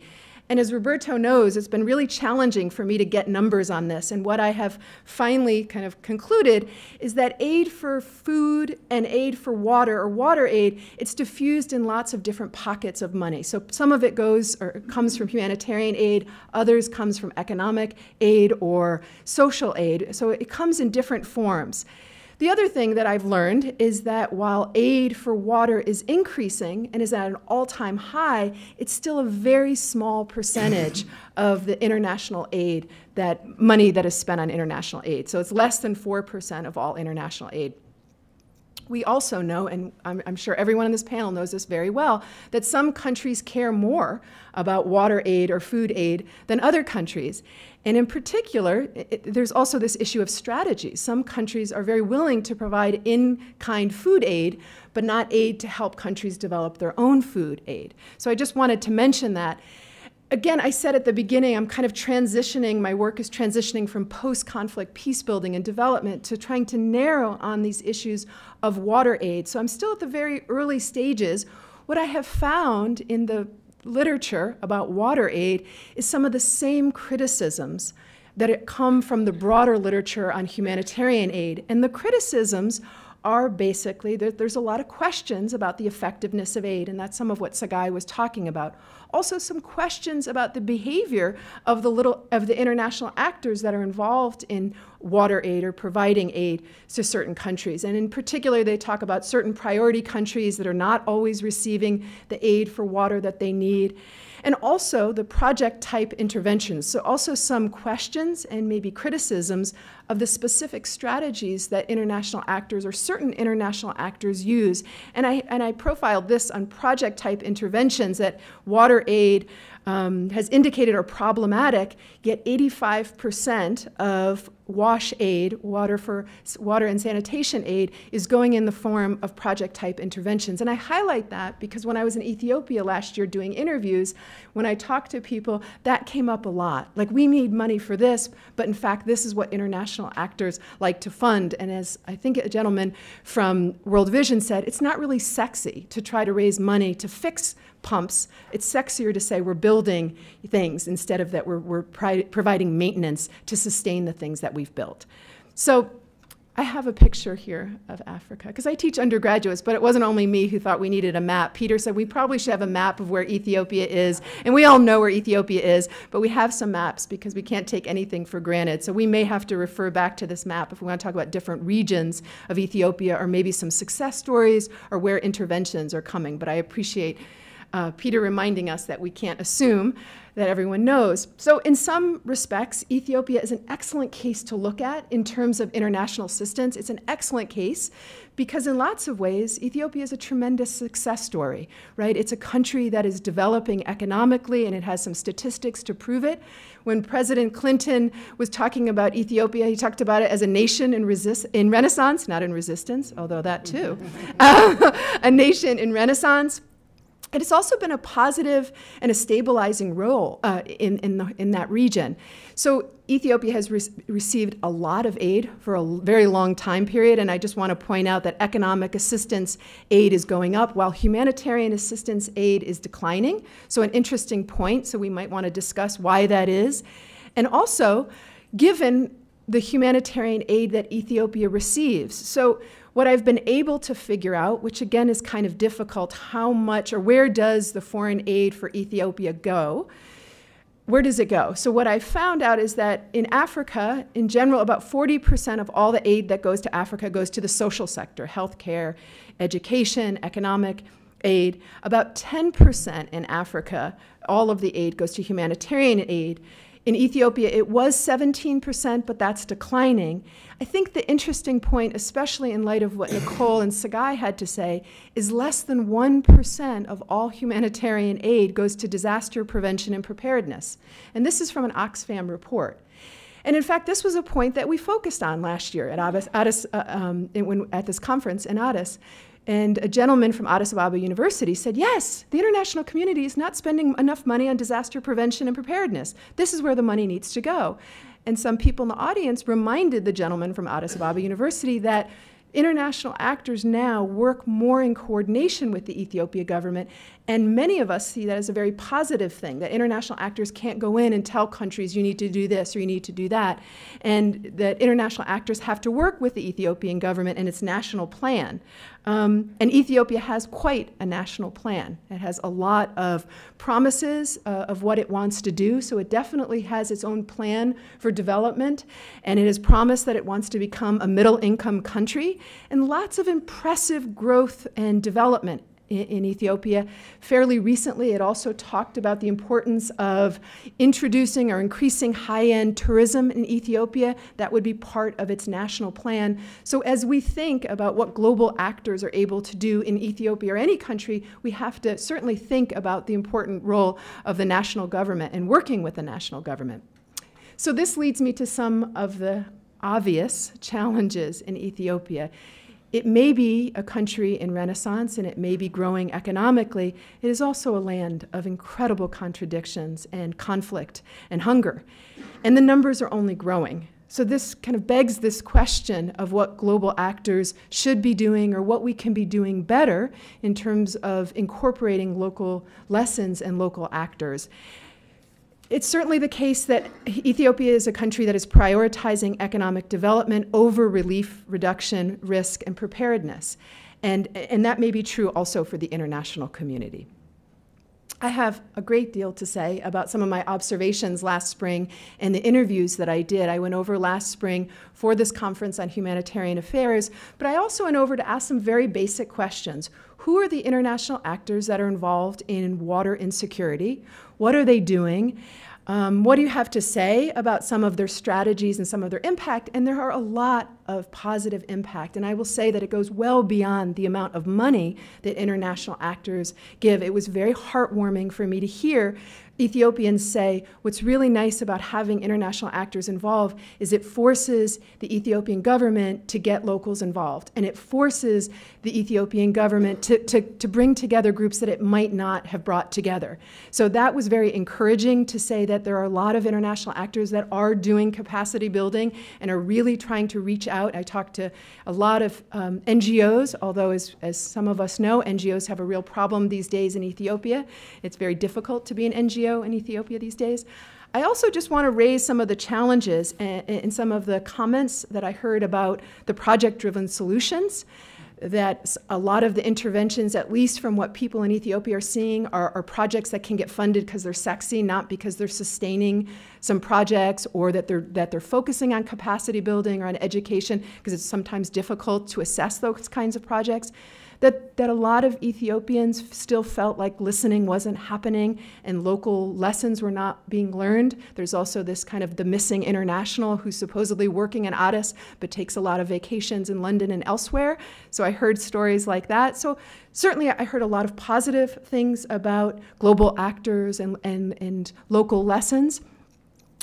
Speaker 4: And as Roberto knows, it's been really challenging for me to get numbers on this. And what I have finally kind of concluded is that aid for food and aid for water or water aid, it's diffused in lots of different pockets of money. So some of it goes or comes from humanitarian aid, others comes from economic aid or social aid. So it comes in different forms. The other thing that I've learned is that while aid for water is increasing and is at an all time high, it's still a very small percentage (laughs) of the international aid that money that is spent on international aid. So it's less than 4% of all international aid. We also know, and I'm, I'm, sure everyone on this panel knows this very well, that some countries care more about water aid or food aid than other countries. And in particular, it, there's also this issue of strategy. Some countries are very willing to provide in kind food aid, but not aid to help countries develop their own food aid. So I just wanted to mention that. Again, I said at the beginning, I'm kind of transitioning, my work is transitioning from post conflict peace building and development to trying to narrow on these issues of water aid. So I'm still at the very early stages. What I have found in the literature about water aid is some of the same criticisms that come from the broader literature on humanitarian aid. And the criticisms are basically that there's a lot of questions about the effectiveness of aid, and that's some of what Tsegaye was talking about. Also, some questions about the behavior of the little of the international actors that are involved in water aid or providing aid to certain countries. And in particular, they talk about certain priority countries that are not always receiving the aid for water that they need and also the project type interventions. So, also some questions and maybe criticisms of the specific strategies that international actors or certain international actors use. And I, and I profiled this on project type interventions that water aid um, has indicated are problematic, yet 85% of wash aid, water for water and sanitation aid, is going in the form of project type interventions. And I highlight that because when I was in Ethiopia last year doing interviews, when I talked to people, that came up a lot. Like, we need money for this, but in fact, this is what international actors like to fund. And as I think a gentleman from World Vision said, it's not really sexy to try to raise money to fix pumps. It's sexier to say we're building things instead of that we're, we're providing maintenance to sustain the things that we've built. So I have a picture here of Africa because I teach undergraduates, but it wasn't only me who thought we needed a map. Peter said we probably should have a map of where Ethiopia is, and we all know where Ethiopia is, but we have some maps because we can't take anything for granted. So we may have to refer back to this map if we want to talk about different regions of Ethiopia or maybe some success stories or where interventions are coming. But I appreciate uh, Peter reminding us that we can't assume that everyone knows. So, in some respects, Ethiopia is an excellent case to look at in terms of international assistance. It's an excellent case because in lots of ways, Ethiopia is a tremendous success story, right? It's a country that is developing economically and it has some statistics to prove it. When President Clinton was talking about Ethiopia, he talked about it as a nation in, resist- in renaissance, not in resistance, although that too. (laughs) a nation in renaissance. And it's also been a positive and a stabilizing role uh, in, in, the, in, that region. So Ethiopia has re received a lot of aid for a very long time period, and I just want to point out that economic assistance aid is going up while humanitarian assistance aid is declining. So an interesting point, so we might want to discuss why that is. And also, given the humanitarian aid that Ethiopia receives. So what I've been able to figure out, which again is kind of difficult, how much or where does the foreign aid for Ethiopia go? Where does it go? So, what I found out is that in Africa, in general, about 40% of all the aid that goes to Africa goes to the social sector healthcare, education, economic aid. About 10% in Africa, all of the aid goes to humanitarian aid. In Ethiopia, it was 17%, but that's declining. I think the interesting point, especially in light of what (coughs) Nicole and Tsegaye had to say, is less than 1% of all humanitarian aid goes to disaster prevention and preparedness. And this is from an Oxfam report. And in fact, this was a point that we focused on last year at, Addis, uh, um, at this conference in Addis. And a gentleman from Addis Ababa University said, Yes, the international community is not spending enough money on disaster prevention and preparedness. This is where the money needs to go. And some people in the audience reminded the gentleman from Addis Ababa University that international actors now work more in coordination with the Ethiopia government, and many of us see that as a very positive thing that international actors can't go in and tell countries you need to do this or you need to do that, and that international actors have to work with the Ethiopian government and its national plan. Um, and Ethiopia has quite a national plan. It has a lot of promises uh, of what it wants to do, so it definitely has its own plan for development, and it has promised that it wants to become a middle income country, and lots of impressive growth and development in, in Ethiopia. Fairly recently, it also talked about the importance of introducing or increasing high end tourism in Ethiopia. That would be part of its national plan. So, as we think about what global actors are able to do in Ethiopia or any country, we have to certainly think about the important role of the national government and working with the national government. So, this leads me to some of the obvious challenges in Ethiopia. It may be a country in renaissance and it may be growing economically. It is also a land of incredible contradictions and conflict and hunger. And the numbers are only growing. So, this kind of begs this question of what global actors should be doing or what we can be doing better in terms of incorporating local lessons and local actors. It's certainly the case that Ethiopia is a country that is prioritizing economic development over relief, reduction, risk, and preparedness. And, and that may be true also for the international community. I have a great deal to say about some of my observations last spring and the interviews that I did. I went over last spring for this conference on humanitarian affairs, but I also went over to ask some very basic questions. Who are the international actors that are involved in water insecurity? What are they doing? Um, what do you have to say about some of their strategies and some of their impact? And there are a lot of positive impact. And I will say that it goes well beyond the amount of money that international actors give. It was very heartwarming for me to hear Ethiopians say what's really nice about having international actors involved is it forces the Ethiopian government to get locals involved. And it forces the Ethiopian government to, to, to bring together groups that it might not have brought together. So that was very encouraging to say that there are a lot of international actors that are doing capacity building and are really trying to reach out. I talked to a lot of um, NGOs, although, as, as some of us know, NGOs have a real problem these days in Ethiopia. It's very difficult to be an NGO in Ethiopia these days. I also just want to raise some of the challenges and, and some of the comments that I heard about the project driven solutions. That a lot of the interventions, at least from what people in Ethiopia are seeing, are, are projects that can get funded because they're sexy, not because they're sustaining some projects or that they're, that they're focusing on capacity building or on education, because it's sometimes difficult to assess those kinds of projects. That, that a lot of Ethiopians still felt like listening wasn't happening and local lessons were not being learned. There's also this kind of the missing international who's supposedly working in Addis but takes a lot of vacations in London and elsewhere. So I heard stories like that. So certainly I heard a lot of positive things about global actors and, and, and local lessons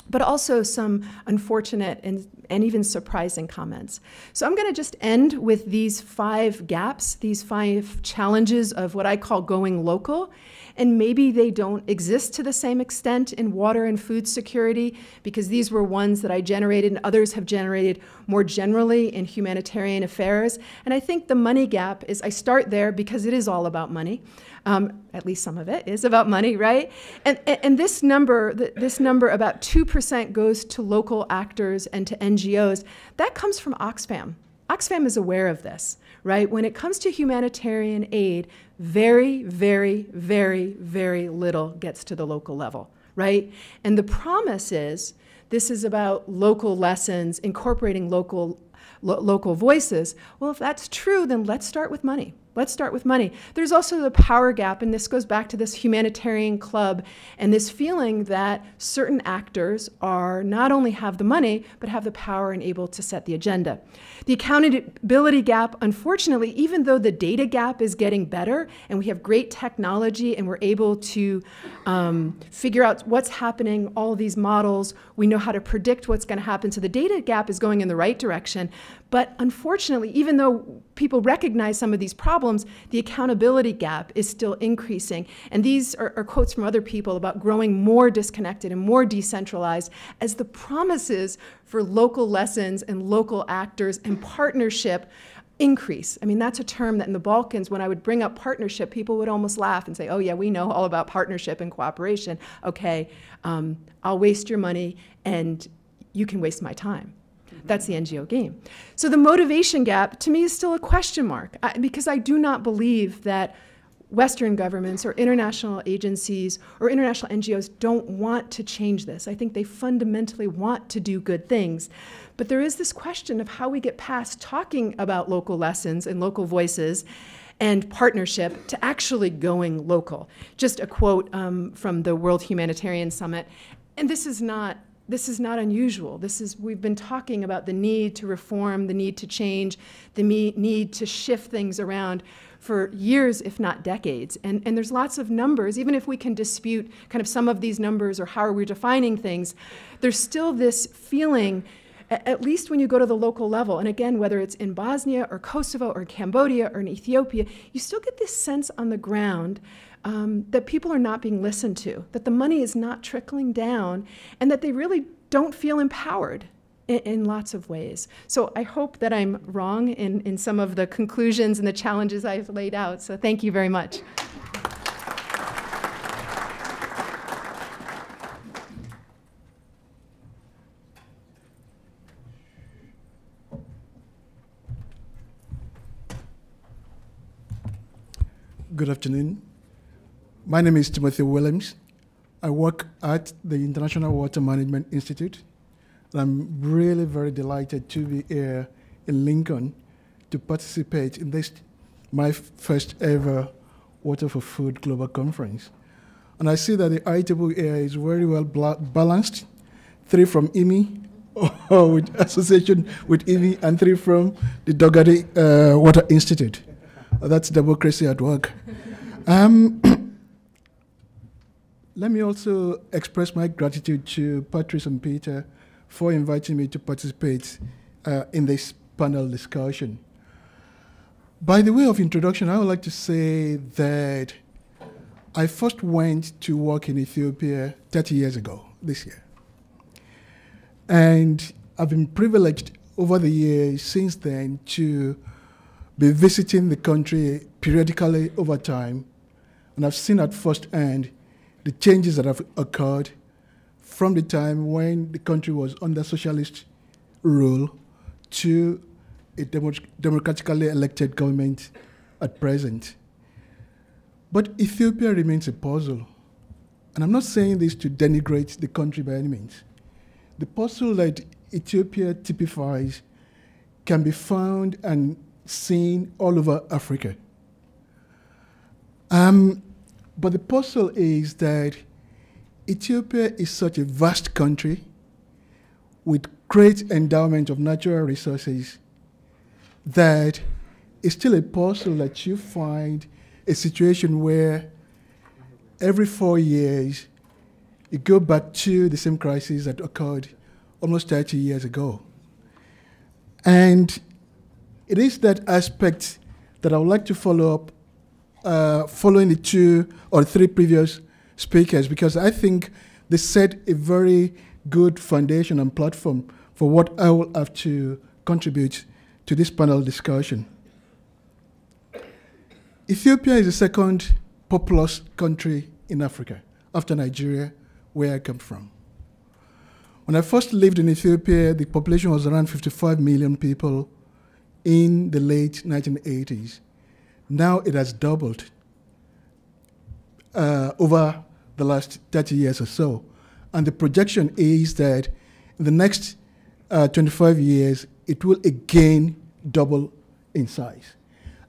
Speaker 4: but also some unfortunate and, and even surprising comments. So I'm going to just end with these five gaps, these five challenges of what I call going local. And maybe they don't exist to the same extent in water and food security because these were ones that I generated and others have generated more generally in humanitarian affairs. And I think the money gap is I start there because it is all about money. Um, at least some of it is about money, right? And, and this number, this number, about 2% goes to local actors and to NGOs. That comes from Oxfam. Oxfam is aware of this, right? When it comes to humanitarian aid, very, very, very, very little gets to the local level, right? And the promise is this is about local lessons, incorporating local, lo local voices. Well, if that's true, then let's start with money. Let's start with money. There's also the power gap, and this goes back to this humanitarian club and this feeling that certain actors are not only have the money, but have the power and able to set the agenda. The accountability gap, unfortunately, even though the data gap is getting better and we have great technology and we're able to um, figure out what's happening, all these models, we know how to predict what's going to happen. So the data gap is going in the right direction. But unfortunately, even though people recognize some of these problems, the accountability gap is still increasing. And these are, are, quotes from other people about growing more disconnected and more decentralized as the promises for local lessons and local actors and partnership increase. I mean, that's a term that in the Balkans, when I would bring up partnership, people would almost laugh and say, oh, yeah, we know all about partnership and cooperation. Okay, um, I'll waste your money and you can waste my time. That's the NGO game. So the motivation gap to me is still a question mark I, because I do not believe that Western governments or international agencies or international NGOs don't want to change this. I think they fundamentally want to do good things. But there is this question of how we get past talking about local lessons and local voices and partnership to actually going local. Just a quote um, from the World Humanitarian Summit. And this is not this is not unusual. This is, we've been talking about the need to reform, the need to change, the need to shift things around for years, if not decades. And, and there's lots of numbers, even if we can dispute kind of some of these numbers or how are we defining things, there's still this feeling, at least when you go to the local level, and again, whether it's in Bosnia or Kosovo or Cambodia or in Ethiopia, you still get this sense on the ground um, that people are not being listened to, that the money is not trickling down, and that they really don't feel empowered in, in, lots of ways. So I hope that I'm wrong in, in some of the conclusions and the challenges I've laid out. So thank you very much.
Speaker 5: Good afternoon. My name is Timothy Williams. I work at the International Water Management Institute. And I'm really very delighted to be here in Lincoln to participate in this, my first ever Water for Food Global Conference. And I see that the IEEE here is very well balanced. Three from IMI, (laughs) or with association with IMI, and three from the Daugherty uh, Water Institute. That's democracy at work. Um, (clears throat) let me also express my gratitude to Patrice and Peter for inviting me to participate uh, in this panel discussion. By the way of introduction, I would like to say that I first went to work in Ethiopia 30 years ago, this year. And I've been privileged over the years since then to be visiting the country periodically over time. And I've seen at first hand the changes that have occurred from the time when the country was under socialist rule to a demo democratically elected government at present. But Ethiopia remains a puzzle. And I'm not saying this to denigrate the country by any means. The puzzle that Ethiopia typifies can be found and seen all over Africa. Um, but the puzzle is that Ethiopia is such a vast country with great endowment of natural resources that it's still a puzzle that you find a situation where every four years you go back to the same crisis that occurred almost 30 years ago. And it is that aspect that I would like to follow up uh, following the two or three previous speakers because I think they set a very good foundation and platform for what I will have to contribute to this panel discussion. Ethiopia is the second populous country in Africa after Nigeria, where I come from. When I first lived in Ethiopia, the population was around 55 million people in the late 1980s. Now it has doubled uh, over the last 30 years or so. And the projection is that in the next uh, 25 years, it will again double in size.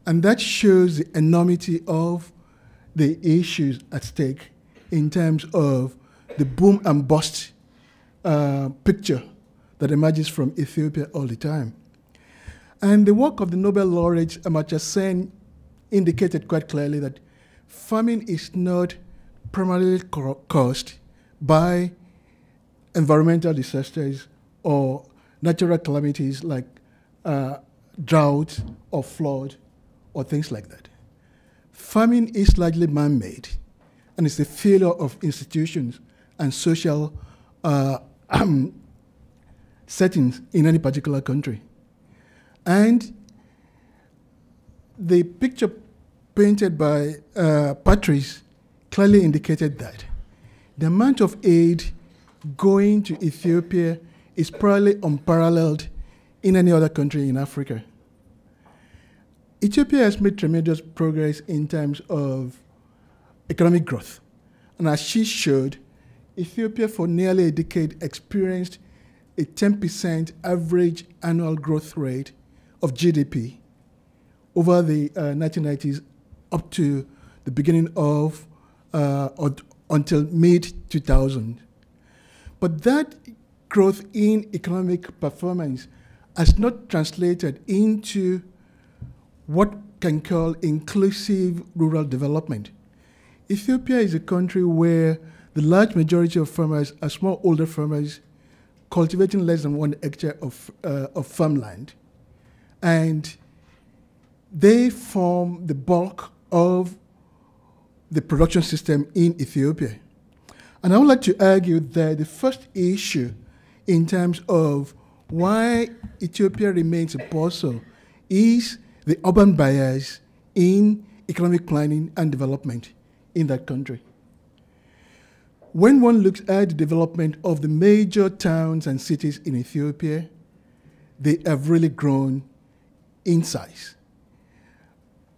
Speaker 5: And that shows the enormity of the issues at stake in terms of the boom and bust uh, picture that emerges from Ethiopia all the time. And the work of the Nobel laureate Amartya Sen indicated quite clearly that famine is not primarily caused by environmental disasters or natural calamities like uh, drought or flood or things like that. Famine is largely man made and it's the failure of institutions and social uh, (clears throat) settings in any particular country. And the picture painted by uh, Patrice clearly indicated that. The amount of aid going to Ethiopia is probably unparalleled in any other country in Africa. Ethiopia has made tremendous progress in terms of economic growth. And as she showed, Ethiopia for nearly a decade experienced a 10% average annual growth rate of GDP over the uh, 1990s up to the beginning of uh, until mid 2000. But that growth in economic performance has not translated into what can call inclusive rural development. Ethiopia is a country where the large majority of farmers are smallholder farmers cultivating less than one hectare of, uh, of farmland. And they form the bulk of the production system in Ethiopia. And I would like to argue that the first issue in terms of why Ethiopia remains a puzzle is the urban bias in economic planning and development in that country. When one looks at the development of the major towns and cities in Ethiopia, they have really grown in size.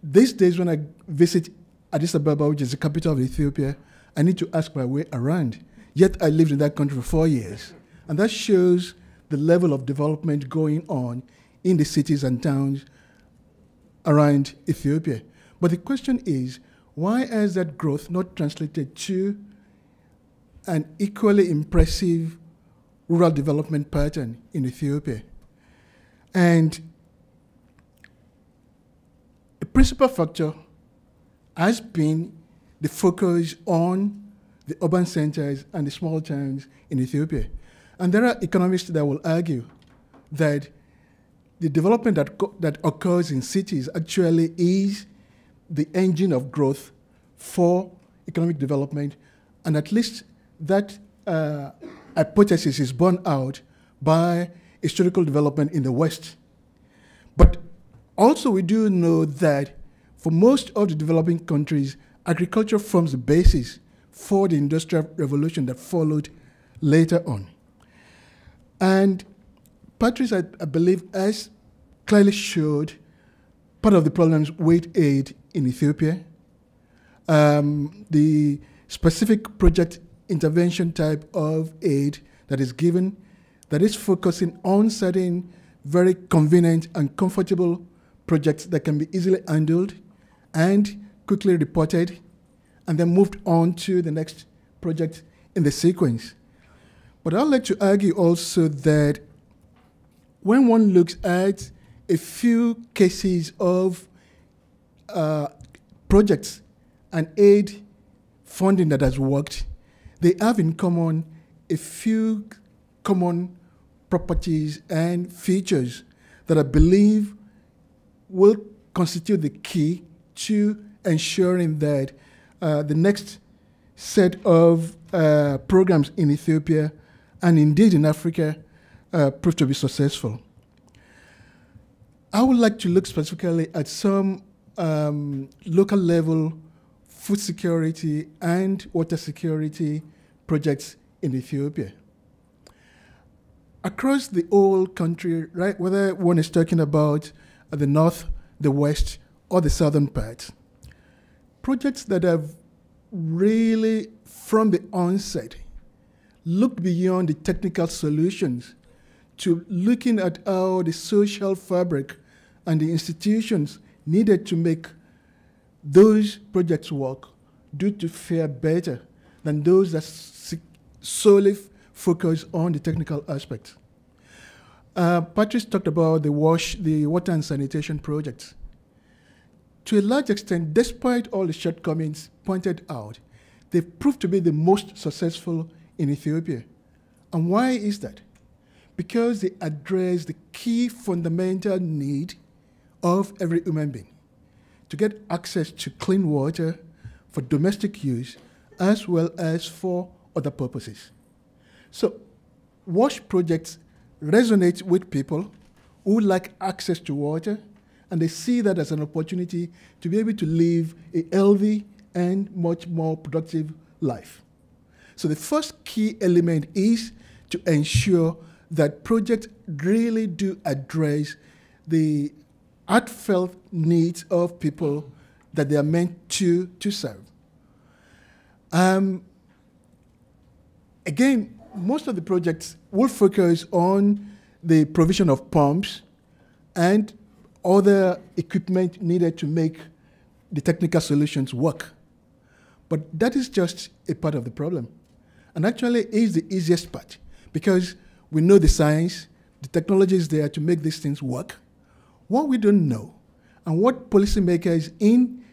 Speaker 5: These days, when I visit Addis Ababa, which is the capital of Ethiopia, I need to ask my way around. Yet I lived in that country for four years. And that shows the level of development going on in the cities and towns around Ethiopia. But the question is, why has that growth not translated to an equally impressive rural development pattern in Ethiopia? And a principal factor has been the focus on the urban centers and the small towns in Ethiopia. And there are economists that will argue that the development that, that occurs in cities actually is the engine of growth for economic development, and at least that uh, hypothesis is borne out by historical development in the West. But also, we do know that for most of the developing countries, agriculture forms the basis for the industrial revolution that followed later on. And Patrice, I, I believe, has clearly showed part of the problems with aid in Ethiopia. Um, the specific project intervention type of aid that is given that is focusing on certain very convenient and comfortable projects that can be easily handled and quickly reported and then moved on to the next project in the sequence. But I'd like to argue also that when one looks at a few cases of uh, projects and aid funding that has worked, they have in common a few common properties and features that I believe will constitute the key to ensuring that uh, the next set of uh, programs in Ethiopia and indeed in Africa uh, prove to be successful. I would like to look specifically at some um, local level food security and water security projects in Ethiopia. Across the whole country, right, whether one is talking about the north, the west, or the southern part, projects that have really, from the onset, looked beyond the technical solutions to looking at how the social fabric and the institutions needed to make those projects work do to fare better than those that solely focus on the technical aspects. Uh, Patrice talked about the wash, the water and sanitation projects. To a large extent, despite all the shortcomings pointed out, they've proved to be the most successful in Ethiopia. And why is that? Because they address the key fundamental need of every human being to get access to clean water for domestic use as well as for other purposes. So, WASH projects resonate with people who like access to water and they see that as an opportunity to be able to live a healthy and much more productive life. So the first key element is to ensure that projects really do address the heartfelt needs of people that they are meant to, to serve. Um, again, most of the projects will focus on the provision of pumps and other equipment needed to make the technical solutions work. But that is just a part of the problem. And actually is the easiest part because we know the science, the technology is there to make these things work. What we don't know, and what policymakers in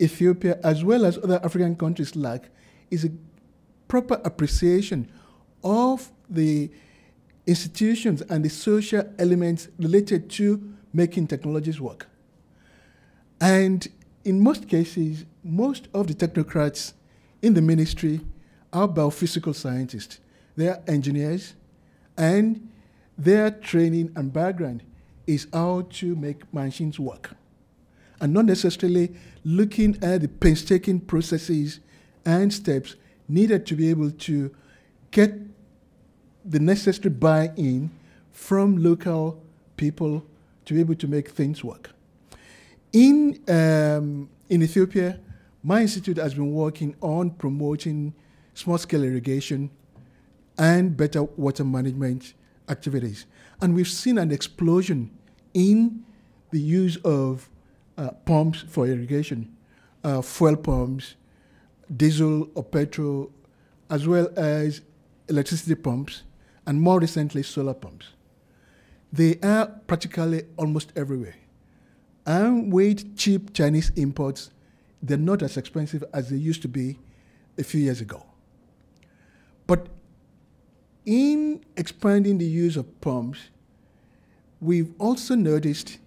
Speaker 5: Ethiopia as well as other African countries lack, is a proper appreciation of the institutions and the social elements related to making technologies work. And in most cases, most of the technocrats in the ministry are biophysical scientists. They are engineers, and their training and background is how to make machines work. And not necessarily looking at the painstaking processes and steps needed to be able to get the necessary buy in from local people to be able to make things work. In, um, in Ethiopia, my institute has been working on promoting small scale irrigation and better water management activities. And we've seen an explosion in the use of uh, pumps for irrigation, uh, fuel pumps, diesel or petrol, as well as electricity pumps, and more recently, solar pumps. They are practically almost everywhere. And with cheap Chinese imports, they're not as expensive as they used to be a few years ago. But in expanding the use of pumps, we've also noticed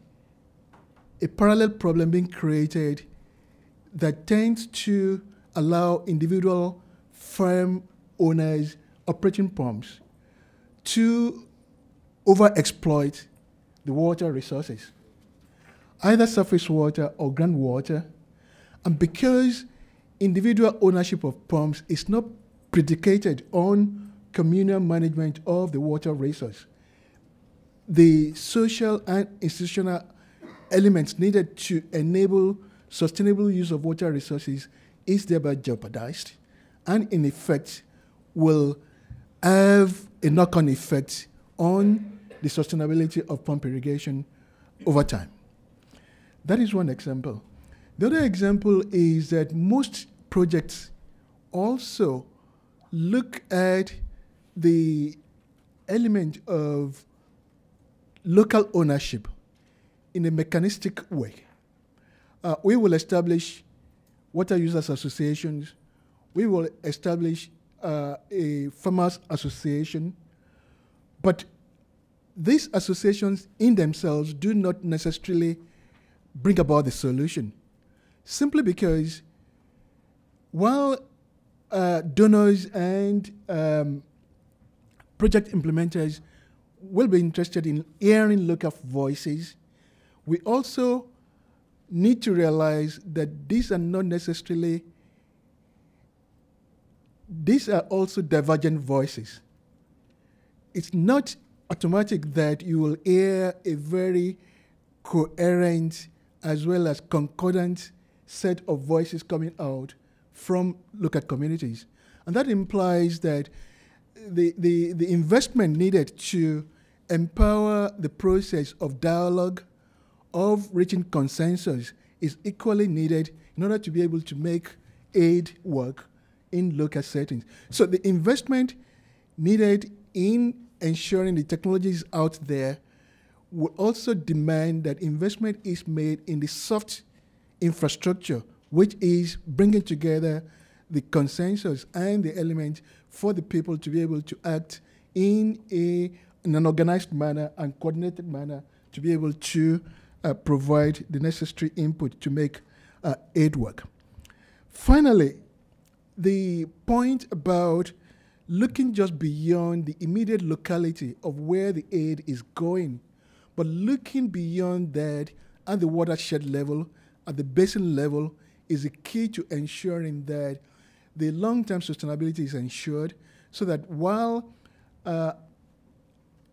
Speaker 5: a parallel problem being created that tends to allow individual farm owners operating pumps to overexploit the water resources, either surface water or groundwater. And because individual ownership of pumps is not predicated on communal management of the water resource, the social and institutional elements needed to enable sustainable use of water resources is thereby jeopardized and in effect will have a knock-on effect on the sustainability of pump irrigation over time. That is one example. The other example is that most projects also look at the element of local ownership in a mechanistic way. Uh, we will establish water users associations. We will establish uh, a farmers association. But these associations in themselves do not necessarily bring about the solution, simply because while uh, donors and um, project implementers will be interested in hearing local voices, we also need to realize that these are not necessarily, these are also divergent voices. It's not automatic that you will hear a very coherent as well as concordant set of voices coming out from local communities. And that implies that the, the, the investment needed to empower the process of dialogue, of reaching consensus, is equally needed in order to be able to make aid work in local settings. So the investment needed in ensuring the technologies out there will also demand that investment is made in the soft infrastructure, which is bringing together the consensus and the elements for the people to be able to act in, a, in an organized manner and coordinated manner to be able to uh, provide the necessary input to make uh, aid work. Finally, the point about looking just beyond the immediate locality of where the aid is going, but looking beyond that at the watershed level, at the basin level, is the key to ensuring that the long-term sustainability is ensured so that while uh,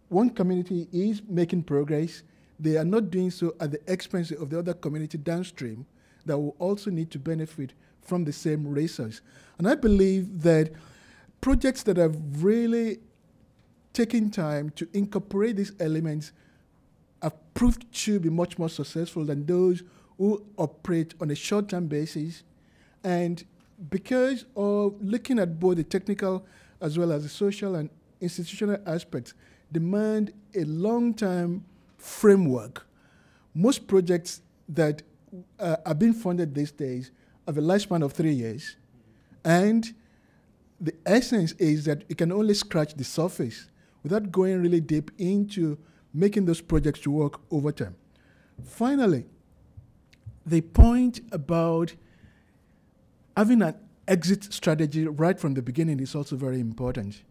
Speaker 5: one community is making progress, they are not doing so at the expense of the other community downstream that will also need to benefit from the same resource. And I believe that projects that have really taken time to incorporate these elements have proved to be much more successful than those who operate on a short-term basis and because of looking at both the technical as well as the social and institutional aspects demand a long-term framework. Most projects that uh, are being funded these days have a lifespan of three years, and the essence is that you can only scratch the surface without going really deep into making those projects work over time. Finally, the point about having an exit strategy right from the beginning is also very important.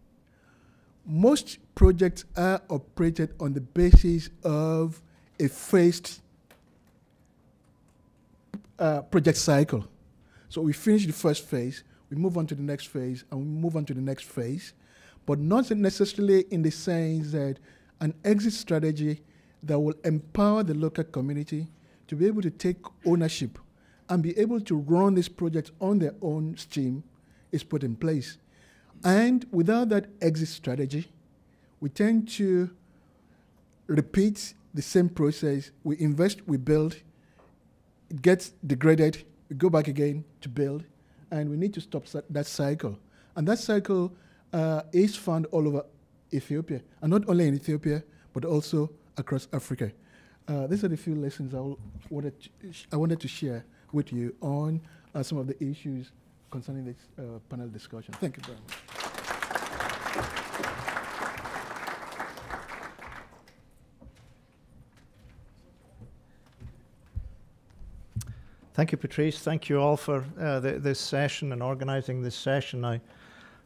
Speaker 5: Most projects are operated on the basis of a phased uh, project cycle. So we finish the first phase, we move on to the next phase, and we move on to the next phase, but not necessarily in the sense that an exit strategy that will empower the local community to be able to take ownership and be able to run this project on their own steam is put in place. And without that exit strategy, we tend to repeat the same process. We invest, we build, it gets degraded, go back again to build, and we need to stop that cycle. And that cycle uh, is found all over Ethiopia, and not only in Ethiopia, but also across Africa. Uh, these are the few lessons I wanted to, I wanted to share with you on uh, some of the issues concerning this uh, panel discussion. Thank you very much.
Speaker 6: Thank you, Patrice. Thank you all for uh, the, this session and organizing this session. I,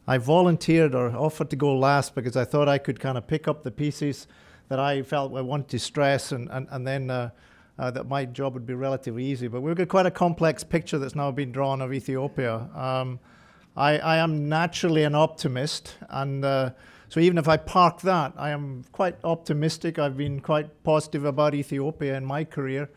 Speaker 6: I volunteered or offered to go last because I thought I could kind of pick up the pieces that I felt I wanted to stress and, and, and then uh, uh, that my job would be relatively easy. But we've got quite a complex picture that's now been drawn of Ethiopia. Um, I, I, am naturally an optimist, and uh, so even if I park that, I am quite optimistic. I've been quite positive about Ethiopia in my career.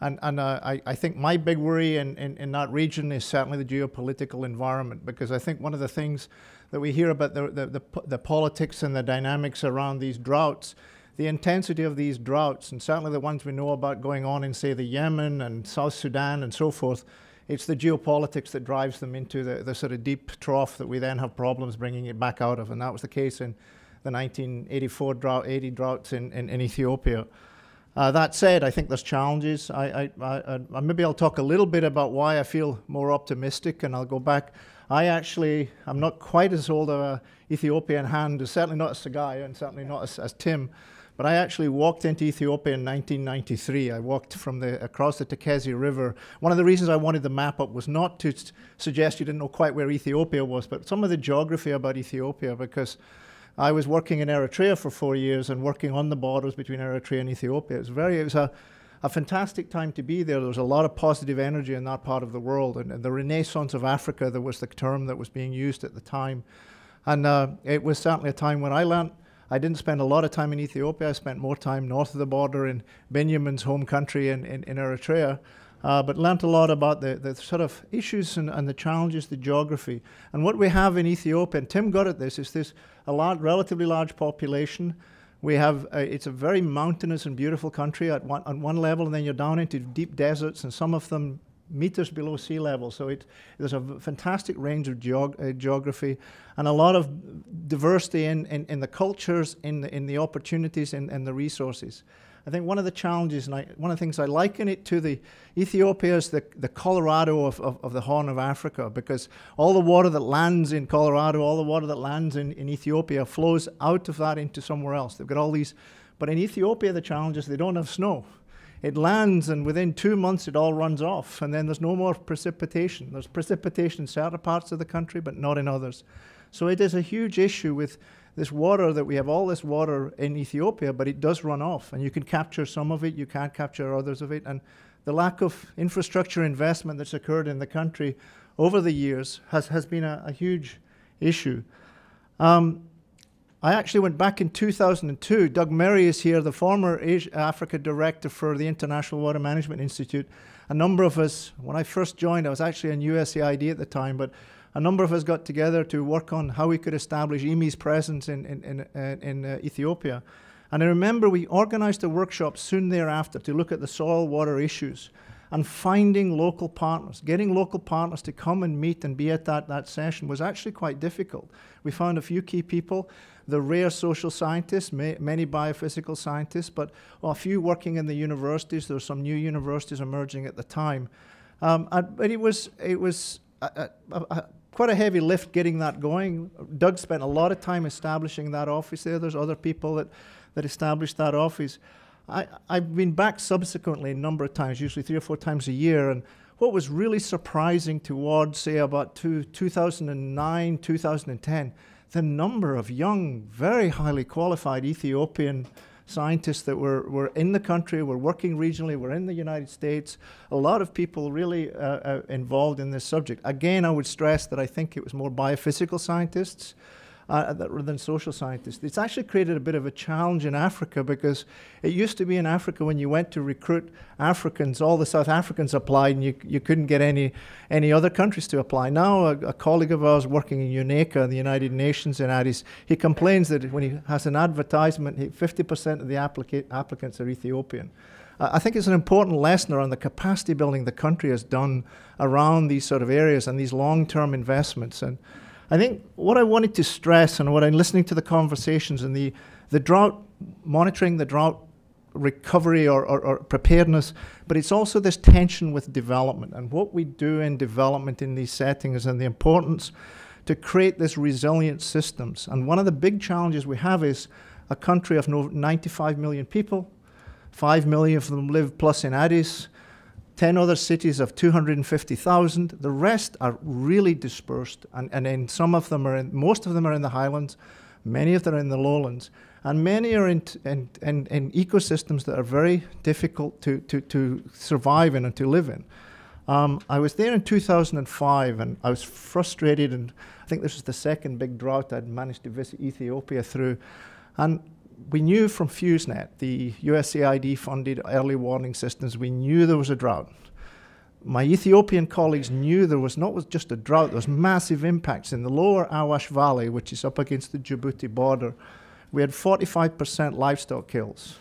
Speaker 6: And, and uh, I, I, think my big worry in, in, in, that region is certainly the geopolitical environment, because I think one of the things that we hear about the, the, the, the politics and the dynamics around these droughts the intensity of these droughts, and certainly the ones we know about going on in, say, the Yemen and South Sudan and so forth, it's the geopolitics that drives them into the, the sort of deep trough that we then have problems bringing it back out of. And that was the case in the 1984 drought, 80 droughts in, in, in Ethiopia. Uh, that said, I think there's challenges. I, I, I, I, maybe I'll talk a little bit about why I feel more optimistic, and I'll go back. I actually, I'm not quite as old a Ethiopian hand, certainly not as Tsegaye, and certainly not as, as Tim. But I actually walked into Ethiopia in 1993. I walked from the across the Tekeze River. One of the reasons I wanted the map up was not to suggest you didn't know quite where Ethiopia was, but some of the geography about Ethiopia, because I was working in Eritrea for four years and working on the borders between Eritrea and Ethiopia. It was very, it was a, a fantastic time to be there. There was a lot of positive energy in that part of the world, and, and the renaissance of Africa, that was the term that was being used at the time. And uh, it was certainly a time when I learned I didn't spend a lot of time in Ethiopia. I spent more time north of the border in Benjamin's home country in, in, in Eritrea. Uh, but learnt a lot about the, the sort of issues and, and, the challenges, the geography. And what we have in Ethiopia, and Tim got at this, is this a large, relatively large population. We have, a, it's a very mountainous and beautiful country at one, on one level, and then you're down into deep deserts, and some of them meters below sea level. So it, there's a fantastic range of geog uh, geography and a lot of diversity in, in, in, the cultures, in the, in the opportunities, and the resources. I think one of the challenges, and I, one of the things I liken it to the Ethiopia is the, the Colorado of, of, of, the Horn of Africa, because all the water that lands in Colorado, all the water that lands in, in Ethiopia flows out of that into somewhere else. They've got all these, but in Ethiopia, the challenge is they don't have snow it lands and within two months it all runs off and then there's no more precipitation. There's precipitation in certain parts of the country but not in others. So it is a huge issue with this water that we have all this water in Ethiopia but it does run off and you can capture some of it, you can't capture others of it and the lack of infrastructure investment that's occurred in the country over the years has, has been a, a huge issue. Um, I actually went back in 2002. Doug Merrey is here, the former Asia, Africa director for the International Water Management Institute. A number of us, when I first joined, I was actually in USAID at the time, but a number of us got together to work on how we could establish IWMI's presence in, in, in, uh, in uh, Ethiopia. And I remember we organized a workshop soon thereafter to look at the soil water issues and finding local partners, getting local partners to come and meet and be at that, that session was actually quite difficult. We found a few key people the rare social scientists, many biophysical scientists, but well, a few working in the universities. There were some new universities emerging at the time. Um, but it was, it was a, a, a, quite a heavy lift getting that going. Doug spent a lot of time establishing that office there. There's other people that, that established that office. I, I've been back subsequently a number of times, usually three or four times a year, and what was really surprising towards, say, about two, 2009, 2010, the number of young, very highly qualified Ethiopian scientists that were, were in the country, were working regionally, were in the United States. A lot of people really uh, uh, involved in this subject. Again, I would stress that I think it was more biophysical scientists uh, rather than social scientists. It's actually created a bit of a challenge in Africa because it used to be in Africa when you went to recruit Africans, all the South Africans applied and you, you couldn't get any, any other countries to apply. Now, a, a colleague of ours working in UNECA, the United Nations in Addis, he complains that when he has an advertisement, 50% of the applica- applicants are Ethiopian. I think it's an important lesson around the capacity building the country has done around these sort of areas and these long term investments. And I think what I wanted to stress and what I'm listening to the conversations and the, the drought monitoring, the drought recovery or, or, or, preparedness, but it's also this tension with development and what we do in development in these settings and the importance to create this resilient systems. And one of the big challenges we have is a country of 95 million people, 5 million of them live plus in Addis, 10 other cities of 250,000. The rest are really dispersed, and, and in some of them are in, most of them are in the highlands, many of them are in the lowlands, and many are in, in, in, in ecosystems that are very difficult to, to, to survive in and to live in. Um, I was there in 2005 and I was frustrated, and I think this was the second big drought I'd managed to visit Ethiopia through. And we knew from FEWS NET, the USAID funded early warning systems, we knew there was a drought. My Ethiopian colleagues knew there was not just a drought, there was massive impacts in the lower Awash Valley, which is up against the Djibouti border. we had 45% livestock kills.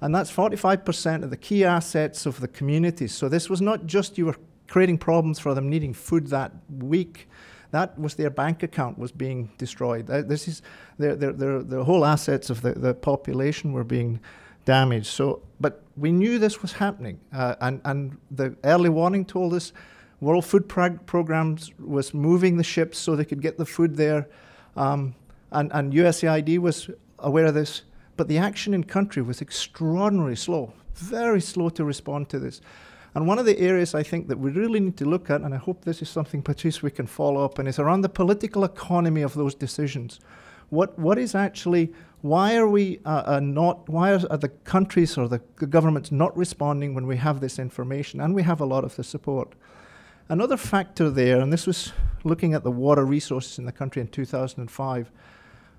Speaker 6: And that's 45% of the key assets of the communities. So this was not just you were creating problems for them needing food that week. That was their bank account was being destroyed. This is their, their, their, the whole assets of the, the population were being damaged. So, but we knew this was happening, uh, and and the early warning told us World Food Prog- Programs was moving the ships so they could get the food there, um, and and USAID was aware of this. But the action in country was extraordinarily slow, very slow to respond to this. And one of the areas I think that we really need to look at, and I hope this is something, Patrice, we can follow up on, is around the political economy of those decisions. What, what is actually, why are we uh, uh, not, why are, are, the countries or the governments not responding when we have this information and we have a lot of the support? Another factor there, and this was looking at the water resources in the country in 2005,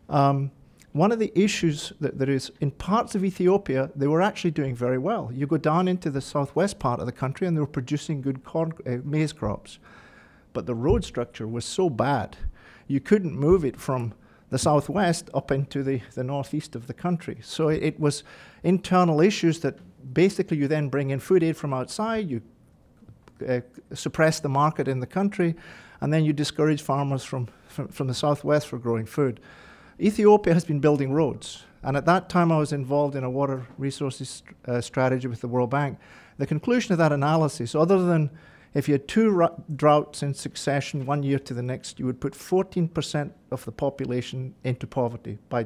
Speaker 6: um, one of the issues that there is in parts of Ethiopia, they were actually doing very well. You go down into the southwest part of the country and they were producing good corn, uh, maize crops. But the road structure was so bad, you couldn't move it from the southwest up into the, the northeast of the country. So it, it was internal issues that basically you then bring in food aid from outside, you uh, suppress the market in the country, and then you discourage farmers from, from, from the southwest for growing food. Ethiopia has been building roads. And at that time, I was involved in a water resources uh, strategy with the World Bank. The conclusion of that analysis, other than if you had two droughts in succession, one year to the next, you would put 14% of the population into poverty by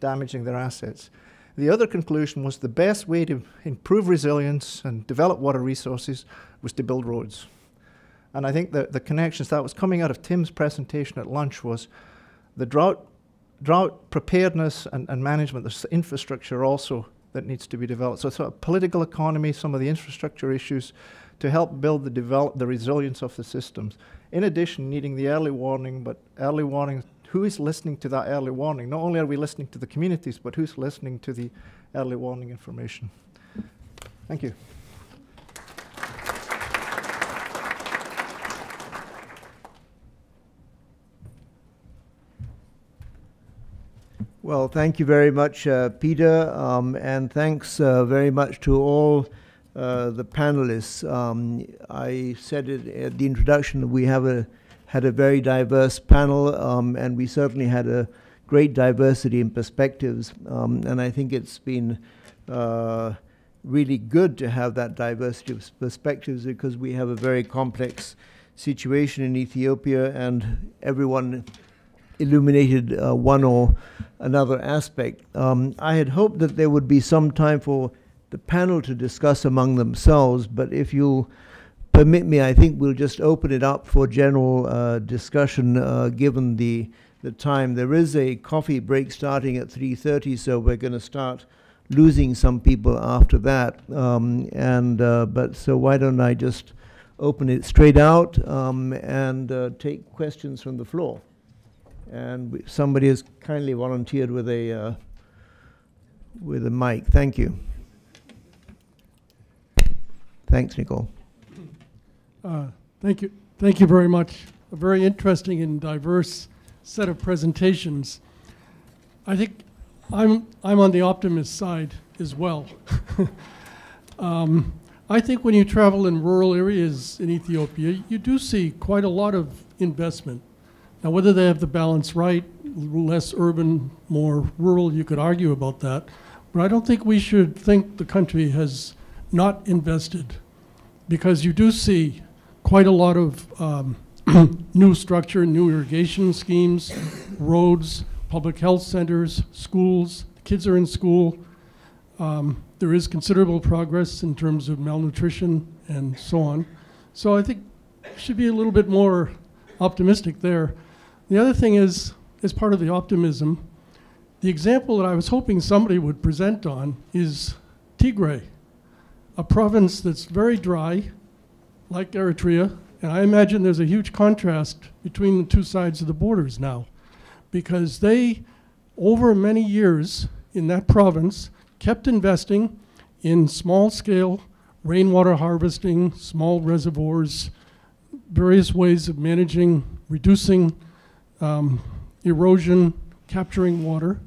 Speaker 6: damaging their assets. The other conclusion was the best way to improve resilience and develop water resources was to build roads. And I think the, the connections that was coming out of Tim's presentation at lunch was the drought drought preparedness and, and management, there's infrastructure also that needs to be developed. So, so political economy, some of the infrastructure issues to help build the develop the resilience of the systems. In addition, needing the early warning, but early warning, who is listening to that early warning? Not only are we listening to the communities, but who's listening to the early warning information? Thank you.
Speaker 1: Well, thank you very much, uh, Peter, um, and thanks uh, very much to all uh, the panelists. Um, I said it at the introduction that we have a had a very diverse panel, um, and we certainly had a great diversity in perspectives. Um, and I think it's been uh, really good to have that diversity of perspectives because we have a very complex situation in Ethiopia, and everyone illuminated uh, one or another aspect. Um, I had hoped that there would be some time for the panel to discuss among themselves, but if you'll permit me, I think we'll just open it up for general uh, discussion uh, given the, the time. There is a coffee break starting at 3.30, so we're going to start losing some people after that. Um, and uh, But so why don't I just open it straight out um, and uh, take questions from the floor and somebody has kindly volunteered with a uh, with a mic. Thank you. Thanks, Nicole.
Speaker 7: Uh, thank you. Thank you very much. A very interesting and diverse set of presentations. I think I'm I'm on the optimist side as well. (laughs) um, I think when you travel in rural areas in Ethiopia, you do see quite a lot of investment now, whether they have the balance right, less urban, more rural, you could argue about that. But I don't think we should think the country has not invested because you do see quite a lot of um, (clears throat) new structure, new irrigation schemes, roads, public health centers, schools. Kids are in school. Um, there is considerable progress in terms of malnutrition and so on. So I think should be a little bit more optimistic there. The other thing is, as part of the optimism, the example that I was hoping somebody would present on is Tigray, a province that's very dry, like Eritrea, and I imagine there's a huge contrast between the two sides of the borders now, because they, over many years in that province, kept investing in small scale rainwater harvesting, small reservoirs, various ways of managing, reducing um, erosion, capturing water.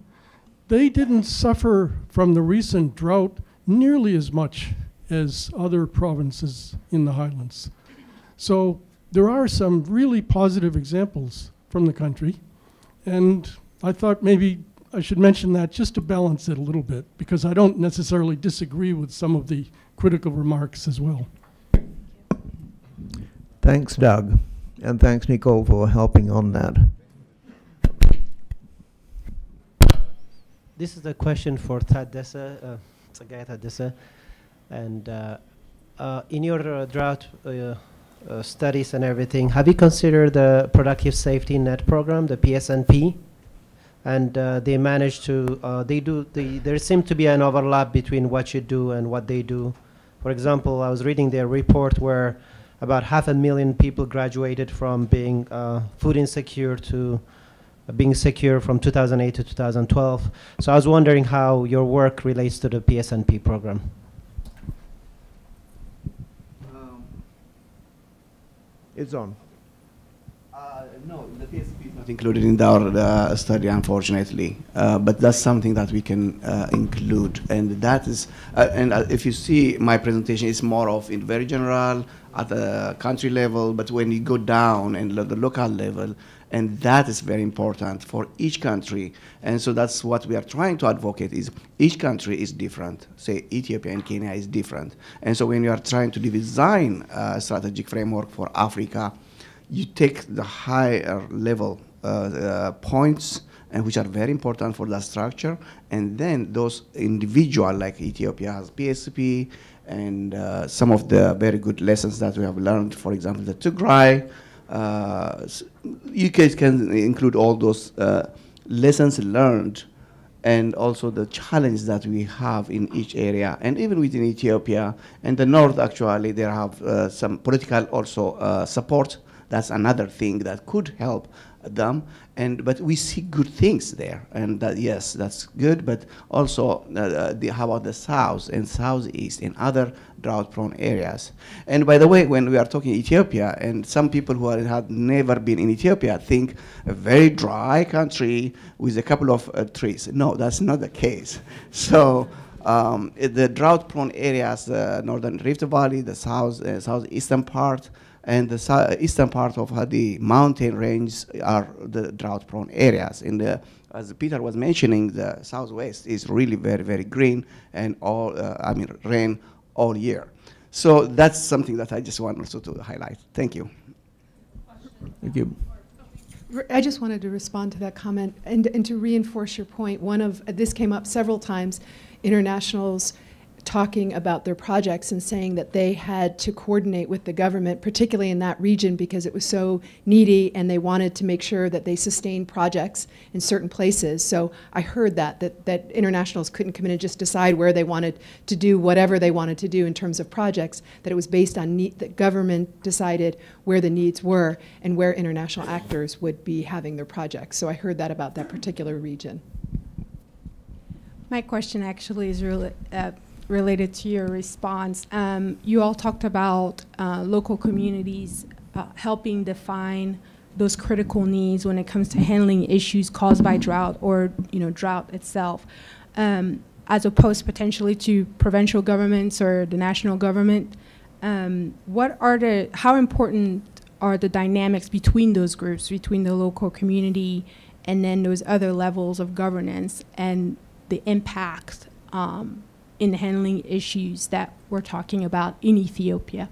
Speaker 7: they didn't suffer from the recent drought nearly as much as other provinces in the highlands. So there are some really positive examples from the country. And I thought maybe I should mention that just to balance it a little bit, because I don't necessarily disagree with some of the critical remarks as well.
Speaker 1: Thanks, Doug. And thanks, Nicole, for helping on that.
Speaker 8: This is a question for Tadesse, uh, Tsegaye. And uh, uh, in your uh, drought uh, uh, studies and everything, have you considered the Productive Safety Net Program, the PSNP? And they managed to, they do, they, there seemed to be an overlap between what you do and what they do. For example, I was reading their report where about half a million people graduated from being food insecure to being secure from 2008 to 2012. So I was wondering how your work relates to the PSNP program.
Speaker 1: It's on.
Speaker 2: Uh, no, the PSP is not included in our uh, study, unfortunately. Uh, but that's something that we can uh, include, and that is, uh, and uh, if you see my presentation, it's more of in very general at the country level, but when you go down and lo- the local level, and that is very important for each country. And so that's what we are trying to advocate: is each country is different. Say Ethiopia and Kenya is different, and so when you are trying to design a strategic framework for Africa you take the higher level uh, uh, points and which are very important for that structure and then those individual like ethiopia has psp and uh, some of the very good lessons that we have learned for example the tigray you guys can include all those uh, lessons learned and also the challenge that we have in each area and even within ethiopia and the north actually there have uh, some political also uh, support. That's another thing that could help them. And but we see good things there. And that yes that's good. But also uh, uh, the, how about the south and southeast and other drought prone areas? And by the way when we are talking ethiopia and some people who are, have never been in ethiopia think a very dry country with a couple of uh, trees. No that's not the case. (laughs) So um, the drought prone areas the northern rift valley the south uh, southeastern part and the eastern part of uh, the mountain range are the drought-prone areas. In the, as Peter was mentioning, the southwest is really very, very green and all, uh, I mean, rain all year. So that's something that I just want also to highlight. Thank you.
Speaker 1: Thank you.
Speaker 4: I just wanted to respond to that comment and, and to reinforce your point. One of, this came up several times, internationals talking about their projects and saying that they had to coordinate with the government, particularly in that region because it was so needy and they wanted to make sure that they sustained projects in certain places. So I heard that, that, that internationals couldn't come in and just decide where they wanted to do whatever they wanted to do in terms of projects, that it was based on need, that government decided where the needs were and where international actors would be having their projects. So I heard that about that particular region.
Speaker 9: My question actually is really, uh, related to your response. Um, you all talked about uh, local communities uh, helping define those critical needs when it comes to handling issues caused by drought or you know drought itself, um, as opposed potentially to provincial governments or the national government. Um, what are the how important are the dynamics between those groups, between the local community and then those other levels of governance and the impact um, in handling issues that we're talking about in Ethiopia?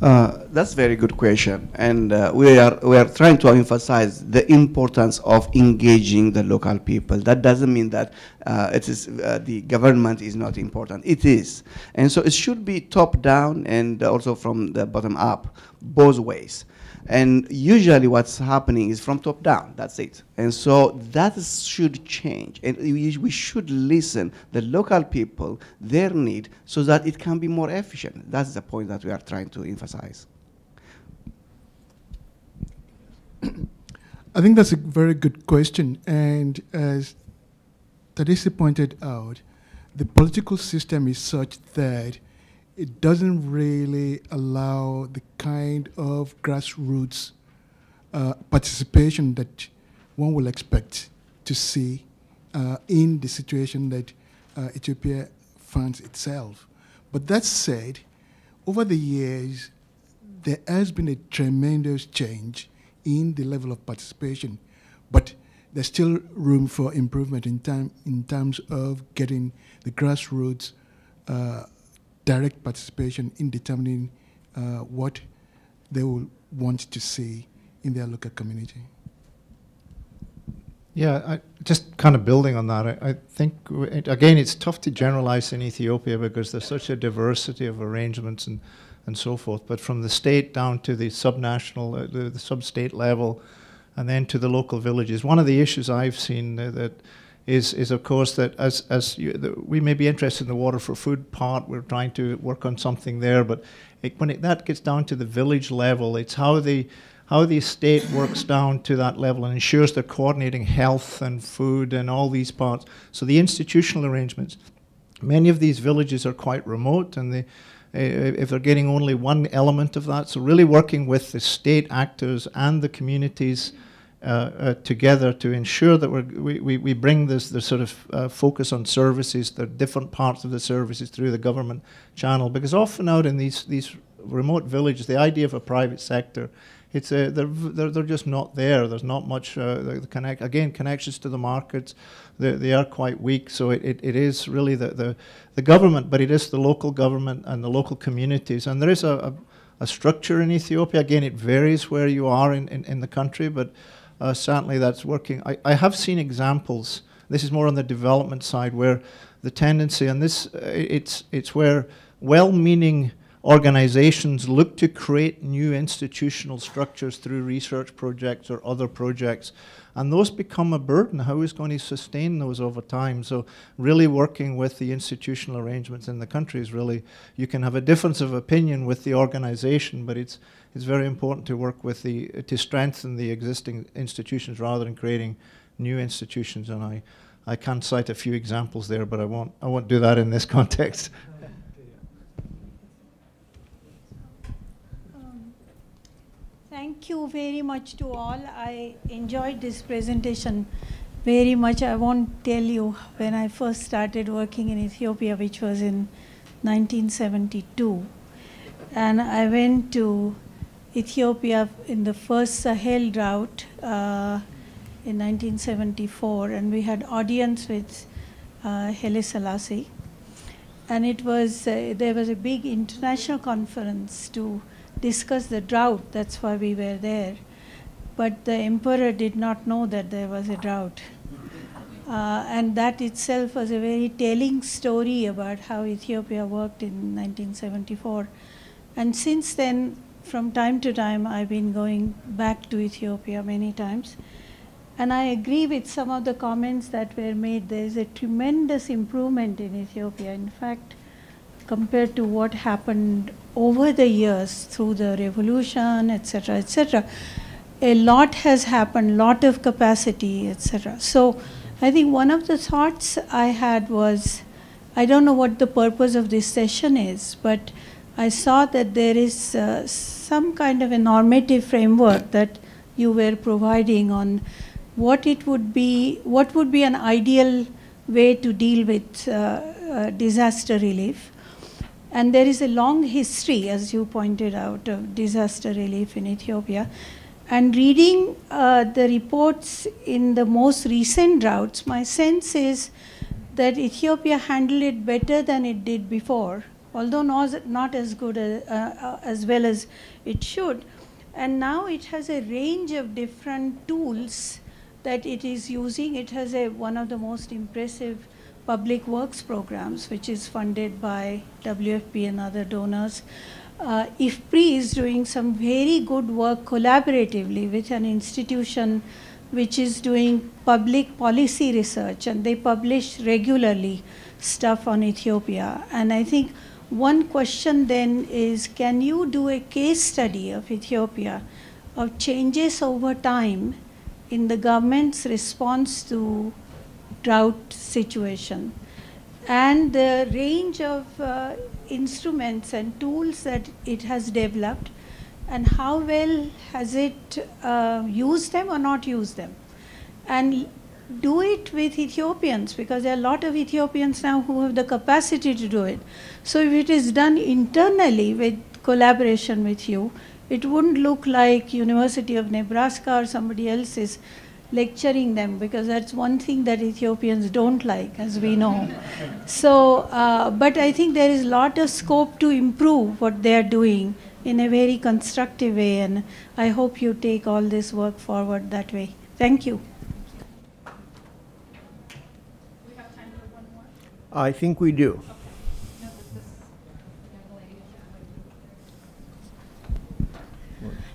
Speaker 2: Uh, that's a very good question, and uh, we are we are trying to emphasize the importance of engaging the local people. That doesn't mean that uh, it is uh, the government is not important. It is, and so it should be top down and also from the bottom up, both ways. And usually, what's happening is from top down. That's it. And so that should change. And we, should listen the local people, their need, so that it can be more efficient. That's the point that we are trying to emphasize. (coughs)
Speaker 5: I think that's a very good question. And as Tadesse pointed out, the political system is such that it doesn't really allow the kind of grassroots uh, participation that one will expect to see uh, in the situation that uh, Ethiopia finds itself. But that said, over the years, there has been a tremendous change in the level of participation, but there's still room for improvement in, time, in terms of getting the grassroots uh, direct participation in determining uh, what they will want to see in their local community.
Speaker 6: Yeah, I, just kind of building on that, I, I think, again, it's tough to generalize in Ethiopia because there's such a diversity of arrangements and, and so forth. But from the state down to the subnational, uh, the, the sub-state level, and then to the local villages, one of the issues I've seen uh, that is, is of course that as, as you, the, we may be interested in the water for food part, we're trying to work on something there, but it, when it, that gets down to the village level, it's how the how the state works down to that level and ensures they're coordinating health and food and all these parts. So the institutional arrangements, many of these villages are quite remote and they, uh, if they're getting only one element of that, so really working with the state actors and the communities together to ensure that we we, we bring this the sort of uh, focus on services, the different parts of the services through the government channel, because often out in these these remote villages, the idea of a private sector it's a, they're, they're, they're just not there. There's not much uh, the, the connect again connections to the markets. They, they are quite weak. So it, it, it is really the, the the government, but it is the local government and the local communities. And there is a, a, a structure in Ethiopia. Again, it varies where you are in, in, in the country, but uh, certainly that's working. I, I have seen examples. This is more on the development side where the tendency, and this uh, it's it's where well-meaning organizations look to create new institutional structures through research projects or other projects. And those become a burden. How is going to sustain those over time? So, really working with the institutional arrangements in the country is really, you can have a difference of opinion with the organization, but it's, it's very important to work with the, to strengthen the existing institutions rather than creating new institutions. And I, I can cite a few examples there, but I won't, I won't do that in this (laughs) context.
Speaker 10: Um, thank you very much to all. I enjoyed this presentation very much. I won't tell you when I first started working in Ethiopia, which was in 1972. And I went to Ethiopia in the first Sahel drought uh, in 1974, and we had audience with uh, Haile Selassie. And it was, uh, there was a big international conference to discuss the drought. That's why we were there. But the emperor did not know that there was a drought. Uh, and that itself was a very telling story about how Ethiopia worked in 1974. And since then, from time to time, I've been going back to Ethiopia many times. And I agree with some of the comments that were made. There is a tremendous improvement in Ethiopia. In fact, compared to what happened over the years through the revolution, etc., etc., a lot has happened, lot of capacity, etc. So I think one of the thoughts I had was, I don't know what the purpose of this session is, but I saw that there is uh, some kind of a normative framework that you were providing on what it would be, what would be an ideal way to deal with uh, uh, disaster relief. And there is a long history, as you pointed out, of disaster relief in Ethiopia. And reading uh, the reports in the most recent droughts, my sense is that Ethiopia handled it better than it did before, although not, not as good as, uh, uh, as well as it should. And now it has a range of different tools that it is using. It has a, one of the most impressive public works programs, which is funded by WFP and other donors. Uh, IFPRI is doing some very good work collaboratively with an institution which is doing public policy research and they publish regularly stuff on Ethiopia. And I think one question then is can you do a case study of Ethiopia of changes over time in the government's response to drought situation. And the range of uh, instruments and tools that it has developed and how well has it uh, used them or not used them. and do it with Ethiopians because there are a lot of Ethiopians now who have the capacity to do it. So if it is done internally with collaboration with you, it wouldn't look like University of Nebraska or somebody else is lecturing them because that's one thing that Ethiopians don't like, as we know. So, uh, but I think there is a lot of scope to improve what they are doing in a very constructive way, and I hope you take all this work forward that way. Thank you. We have time for one more?
Speaker 1: I think we do.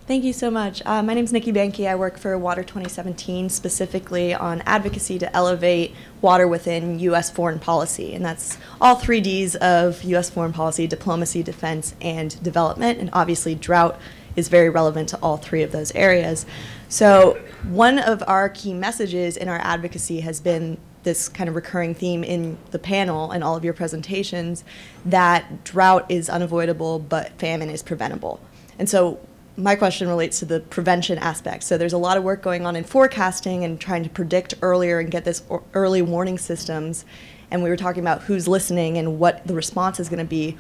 Speaker 11: Thank you so much. Uh, my name is Nikki Banky. I work for Water 2017, specifically on advocacy to elevate water within U.S. foreign policy. And that's all three Ds of U.S. foreign policy diplomacy, defense, and development. And obviously, drought is very relevant to all three of those areas. So, one of our key messages in our advocacy has been this kind of recurring theme in the panel and all of your presentations that drought is unavoidable, but famine is preventable. And so, my question relates to the prevention aspect. So there's a lot of work going on in forecasting and trying to predict earlier and get this early warning systems. And we were talking about who's listening and what the response is going to be.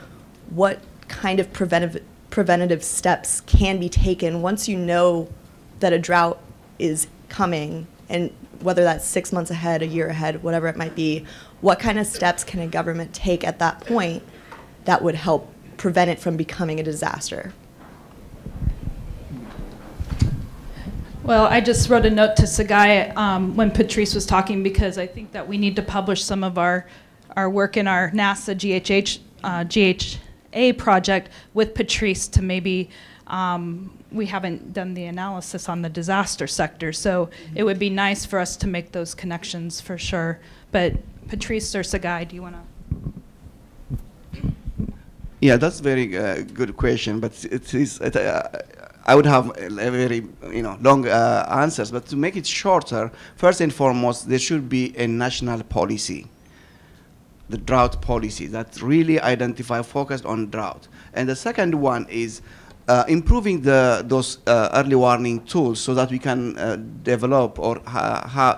Speaker 11: What kind of preventive preventative steps can be taken once you know that a drought is coming and whether that's six months ahead, a year ahead, whatever it might be, what kind of steps can a government take at that point that would help prevent it from becoming a disaster?
Speaker 3: Well, I just wrote a note to Tsegaye um, when Patrice was talking because I think that we need to publish some of our, our work in our NASA GHH, uh, GHA project with Patrice to maybe, um, we haven't done the analysis on the disaster sector, so it would be nice for us to make those connections for sure. But Patrice or Tsegaye, do you want to?
Speaker 2: Yeah, that's a very uh, good question, but it is. It, uh, I would have very you know long uh, answers, but to make it shorter, first and foremost, there should be a national policy, the drought policy that really identify focused on drought. And the second one is uh, improving the those uh, early warning tools so that we can uh, develop or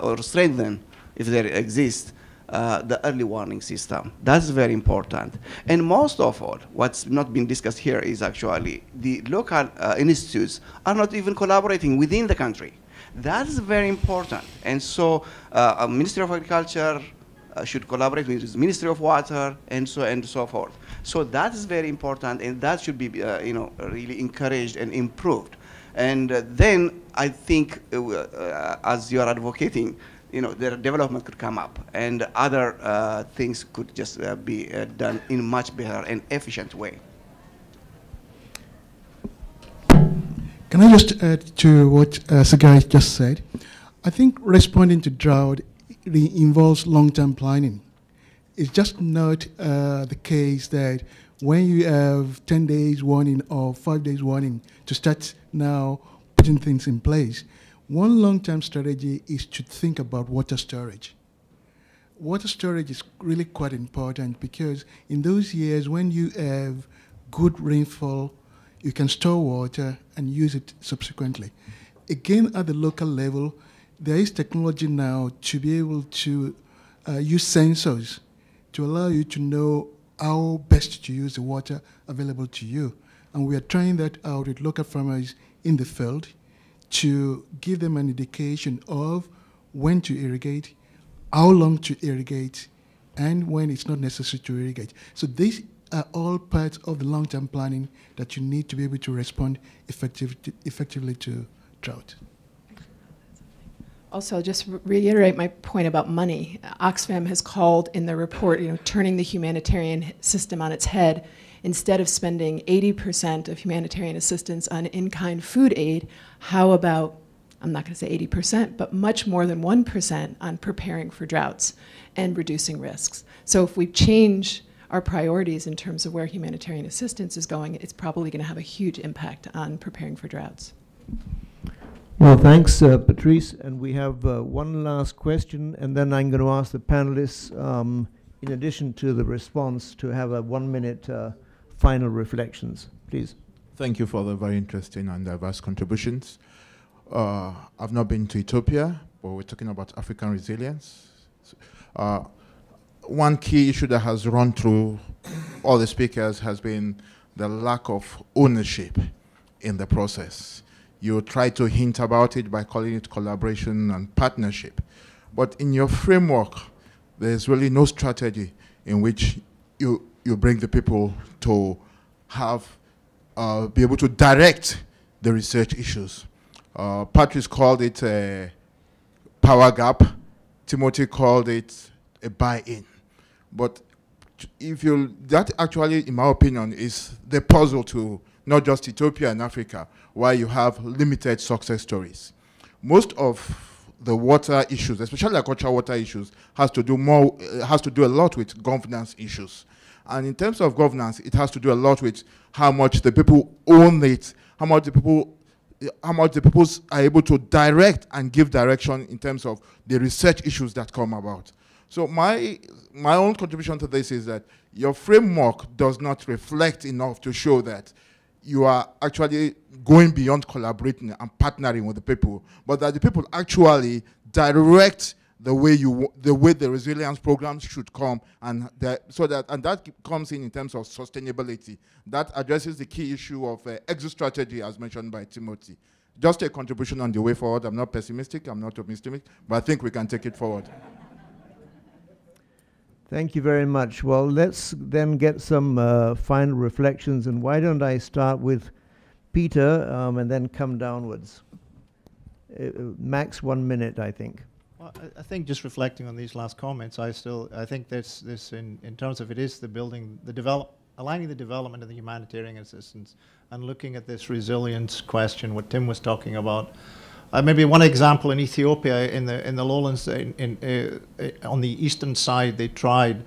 Speaker 2: or strengthen if there exist uh, the early warning system. That's very important. And most of all, what's not been discussed here is actually the local uh, institutes are not even collaborating within the country. That's very important. And so, uh, Ministry of Agriculture uh, should collaborate with the Ministry of Water, and so and so forth. So that is very important, and that should be, uh, you know, really encouraged and improved. And uh, then I think, as you are advocating, you know, their development could come up and other uh, things could just uh, be uh, done in much better and efficient way.
Speaker 5: Can I just add to what uh, Tsegaye just said? I think responding to drought involves long-term planning. It's just not uh, the case that when you have 10 days warning or five days warning to start now putting things in place, one long-term strategy is to think about water storage. Water storage is really quite important because in those years when you have good rainfall, you can store water and use it subsequently. Again, at the local level, there is technology now to be able to uh, use sensors to allow you to know how best to use the water available to you. And we are trying that out with local farmers in the field to give them an indication of when to irrigate, how long to irrigate, and when it's not necessary to irrigate. So these are all parts of the long-term planning that you need to be able to respond effective, effectively to drought.
Speaker 4: Also, I'll just reiterate my point about money. Oxfam has called in the report, you know, turning the humanitarian system on its head instead of spending 80% of humanitarian assistance on in kind food aid, how about, I'm not going to say 80%, but much more than 1% on preparing for droughts and reducing risks? So if we change our priorities in terms of where humanitarian assistance is going, it's probably going to have a huge impact on preparing for droughts.
Speaker 1: Well, thanks, uh, Patrice. And we have uh, one last question, and then I'm going to ask the panelists, um, in addition to the response, to have a one minute uh, final reflections, please.
Speaker 12: Thank you for the very interesting and diverse contributions. Uh, I've not been to Ethiopia, but we're talking about African resilience. Uh, one key issue that has run through all the speakers has been the lack of ownership in the process. You try to hint about it by calling it collaboration and partnership. But in your framework, there's really no strategy in which you, you bring the people to have, uh, be able to direct the research issues. Uh, Patrice called it a power gap. Timothy called it a buy-in. But if you, that actually, in my opinion, is the puzzle to not just Ethiopia and Africa, why you have limited success stories. Most of the water issues, especially agricultural water issues, has to do more, uh, has to do a lot with governance issues. And in terms of governance, it has to do a lot with how much the people own it, how much the people how much the people are able to direct and give direction in terms of the research issues that come about. So my my own contribution to this is that your framework does not reflect enough to show that you are actually going beyond collaborating and partnering with the people, but that the people actually direct the way you the way the resilience programs should come and that, so that and that comes in in terms of sustainability. That addresses the key issue of uh, exit strategy as mentioned by timothy. Just a contribution on the way forward. I'm not pessimistic i'm not optimistic but i think we can take it forward.
Speaker 1: Thank you very much. Well let's then get some uh, final reflections and why don't i start with peter um, and then come downwards. Uh, max one minute i think
Speaker 6: I, I, think just reflecting on these last comments, I still I think this this in, in terms of it is the building the develop aligning the development of the humanitarian assistance and looking at this resilience question, what Tim was talking about. Uh, maybe one example in Ethiopia, in the in the lowlands, in, in uh, uh on the eastern side, they tried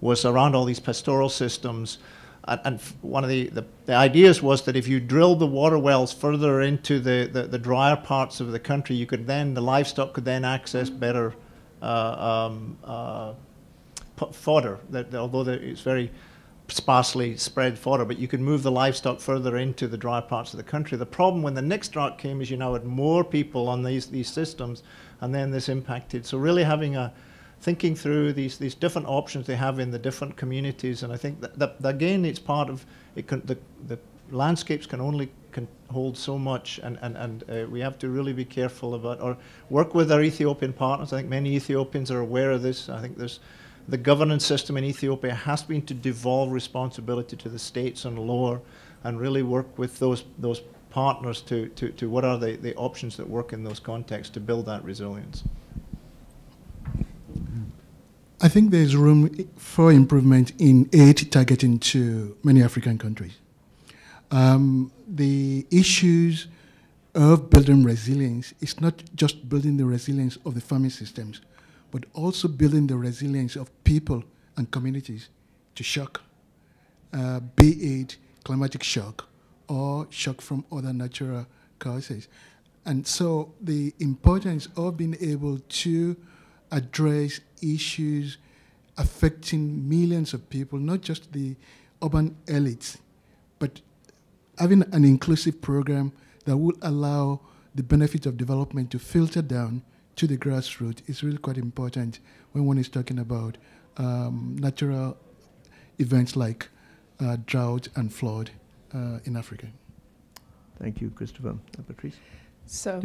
Speaker 6: was around all these pastoral systems and, and one of the, the, the, ideas was that if you drilled the water wells further into the, the, the, drier parts of the country, you could then, the livestock could then access better uh, um, uh, fodder, that, although it's very sparsely spread fodder, but you could move the livestock further into the drier parts of the country. The problem when the next drought came is you now had more people on these, these systems, and then this impacted. So really having a, thinking through these, these different options they have in the different communities. And I think that, that, again, it's part of it can, the, the landscapes can only can hold so much, and, and, and uh, we have to really be careful about or work with our Ethiopian partners. I think many Ethiopians are aware of this. I think there's the governance system in Ethiopia has been to devolve responsibility to the states and lower and really work with those those partners to, to, to what are the, the options that work in those contexts to build that resilience.
Speaker 5: I think there's room for improvement in aid targeting to many African countries. Um, the issues of building resilience is not just building the resilience of the farming systems, but also building the resilience of people and communities to shock, uh, be it climatic shock or shock from other natural causes. And so the importance of being able to address issues affecting millions of people, not just the urban elites, but having an inclusive program that will allow the benefit of development to filter down to the grassroots is really quite important when one is talking about um, natural events like uh, drought and flood uh, in Africa.
Speaker 1: Thank you, Christopher. Uh, Patrice?
Speaker 4: So,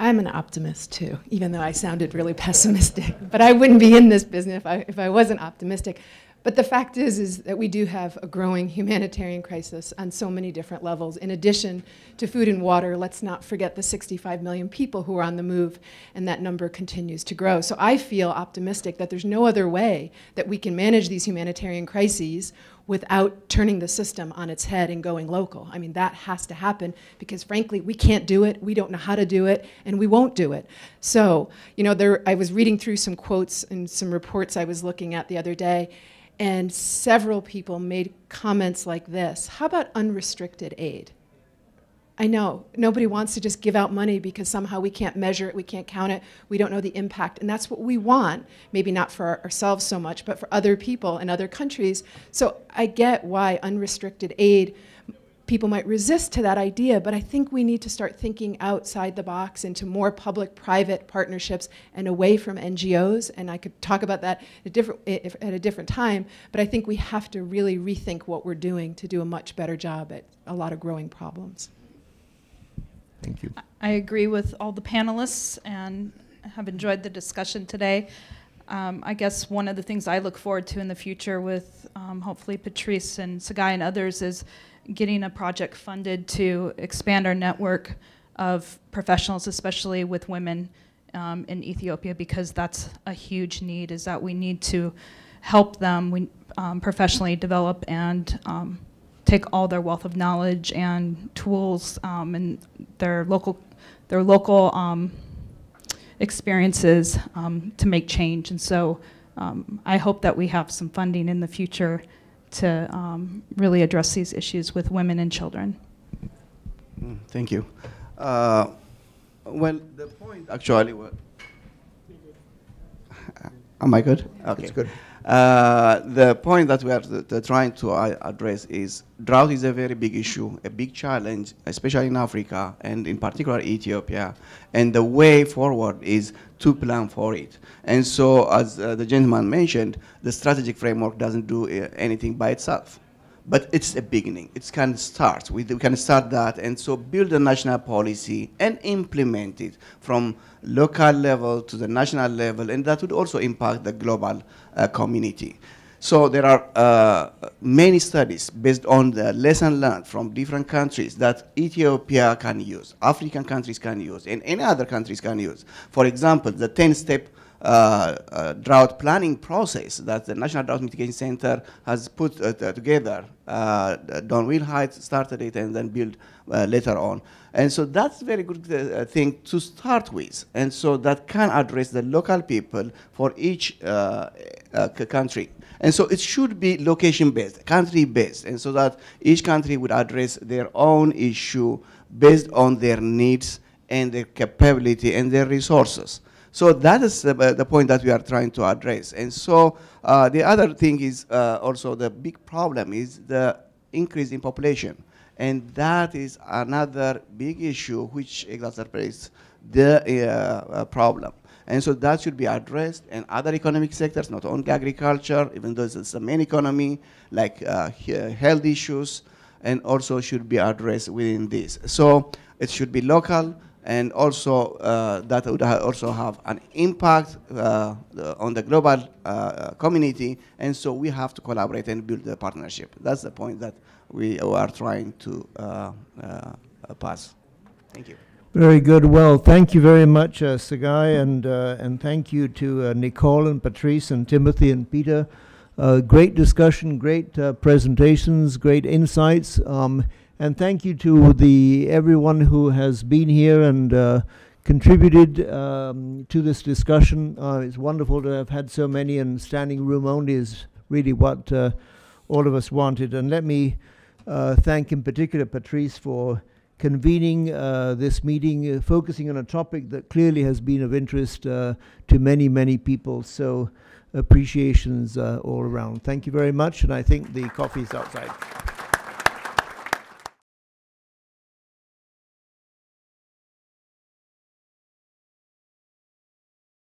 Speaker 4: I'm an optimist too, even though I sounded really (laughs) pessimistic. But I wouldn't be in this business if I, if I wasn't optimistic. But the fact is, is that we do have a growing humanitarian crisis on so many different levels. In addition to food and water, let's not forget the 65 million people who are on the move, and that number continues to grow. So I feel optimistic that there's no other way that we can manage these humanitarian crises without turning the system on its head and going local. I mean, that has to happen because frankly, we can't do it, we don't know how to do it, and we won't do it. So, you know, there, I was reading through some quotes and some reports I was looking at the other day, and several people made comments like this How about unrestricted aid? I know nobody wants to just give out money because somehow we can't measure it, we can't count it, we don't know the impact. And that's what we want, maybe not for ourselves so much, but for other people and other countries. So I get why unrestricted aid people might resist to that idea, but I think we need to start thinking outside the box into more public-private partnerships and away from NGOs. And I could talk about that at a different, at a different time, but I think we have to really rethink what we're doing to do a much better job at a lot of growing problems.
Speaker 1: Thank you.
Speaker 3: I agree with all the panelists and have enjoyed the discussion today. Um, I guess one of the things I look forward to in the future with um, hopefully Patrice and Tsegaye and others is getting a project funded to expand our network of professionals, especially with women um, in Ethiopia, because that's a huge need, is that we need to help them we, um, professionally develop and um, take all their wealth of knowledge and tools um, and their local, their local um, experiences um, to make change. And so I hope that we have some funding in the future to um, really address these issues with women and children.
Speaker 2: Mm, thank you. Uh, well, the point actually, what, am I good? Okay,
Speaker 1: it's good.
Speaker 2: Uh, the point that we are trying to uh, address is drought is a very big issue, a big challenge, especially in Africa and in particular Ethiopia. And the way forward is to plan for it. And so, as uh, the gentleman mentioned, the strategic framework doesn't do uh, anything by itself. But it's a beginning. It can start. We, can start that, and so build a national policy and implement it from local level to the national level, and that would also impact the global uh, community. So there are uh, many studies based on the lesson learned from different countries that Ethiopia can use, African countries can use, and any other countries can use. For example, the 10-step uh, uh, drought planning process that the National Drought Mitigation Center has put uh, together. Uh, Don Wilhite started it and then built uh, later on. And so that's a very good uh, thing to start with. And so that can address the local people for each country. And so it should be location-based, country-based, and so that each country would address their own issue based on their needs and their capability and their resources. So that is the, the point that we are trying to address. And so uh, the other thing is uh, also the big problem is the increase in population. And that is another big issue which exacerbates the uh, problem. And so that should be addressed and other economic sectors, not only agriculture, even though it's the main economy, like uh, health issues, and also should be addressed within this. So it should be local, and also uh, that would ha also have an impact uh, on the global uh, community, and so we have to collaborate and build a partnership. That's the point that we are trying to uh, uh, pass. Thank you.
Speaker 1: Very good. Well, thank you very much, uh, Tsegaye, and uh, and thank you to Nicole and Patrice and Timothy and Peter. Great discussion, great presentations, great insights, um, and thank you to the everyone who has been here and uh, contributed um, to this discussion. it's wonderful to have had so many, and standing room only is really what all of us wanted. And let me thank in particular Patrice for convening uh, this meeting, uh, focusing on a topic that clearly has been of interest uh, to many, many people. So appreciations uh, all around. Thank you very much, and I think the coffee is outside.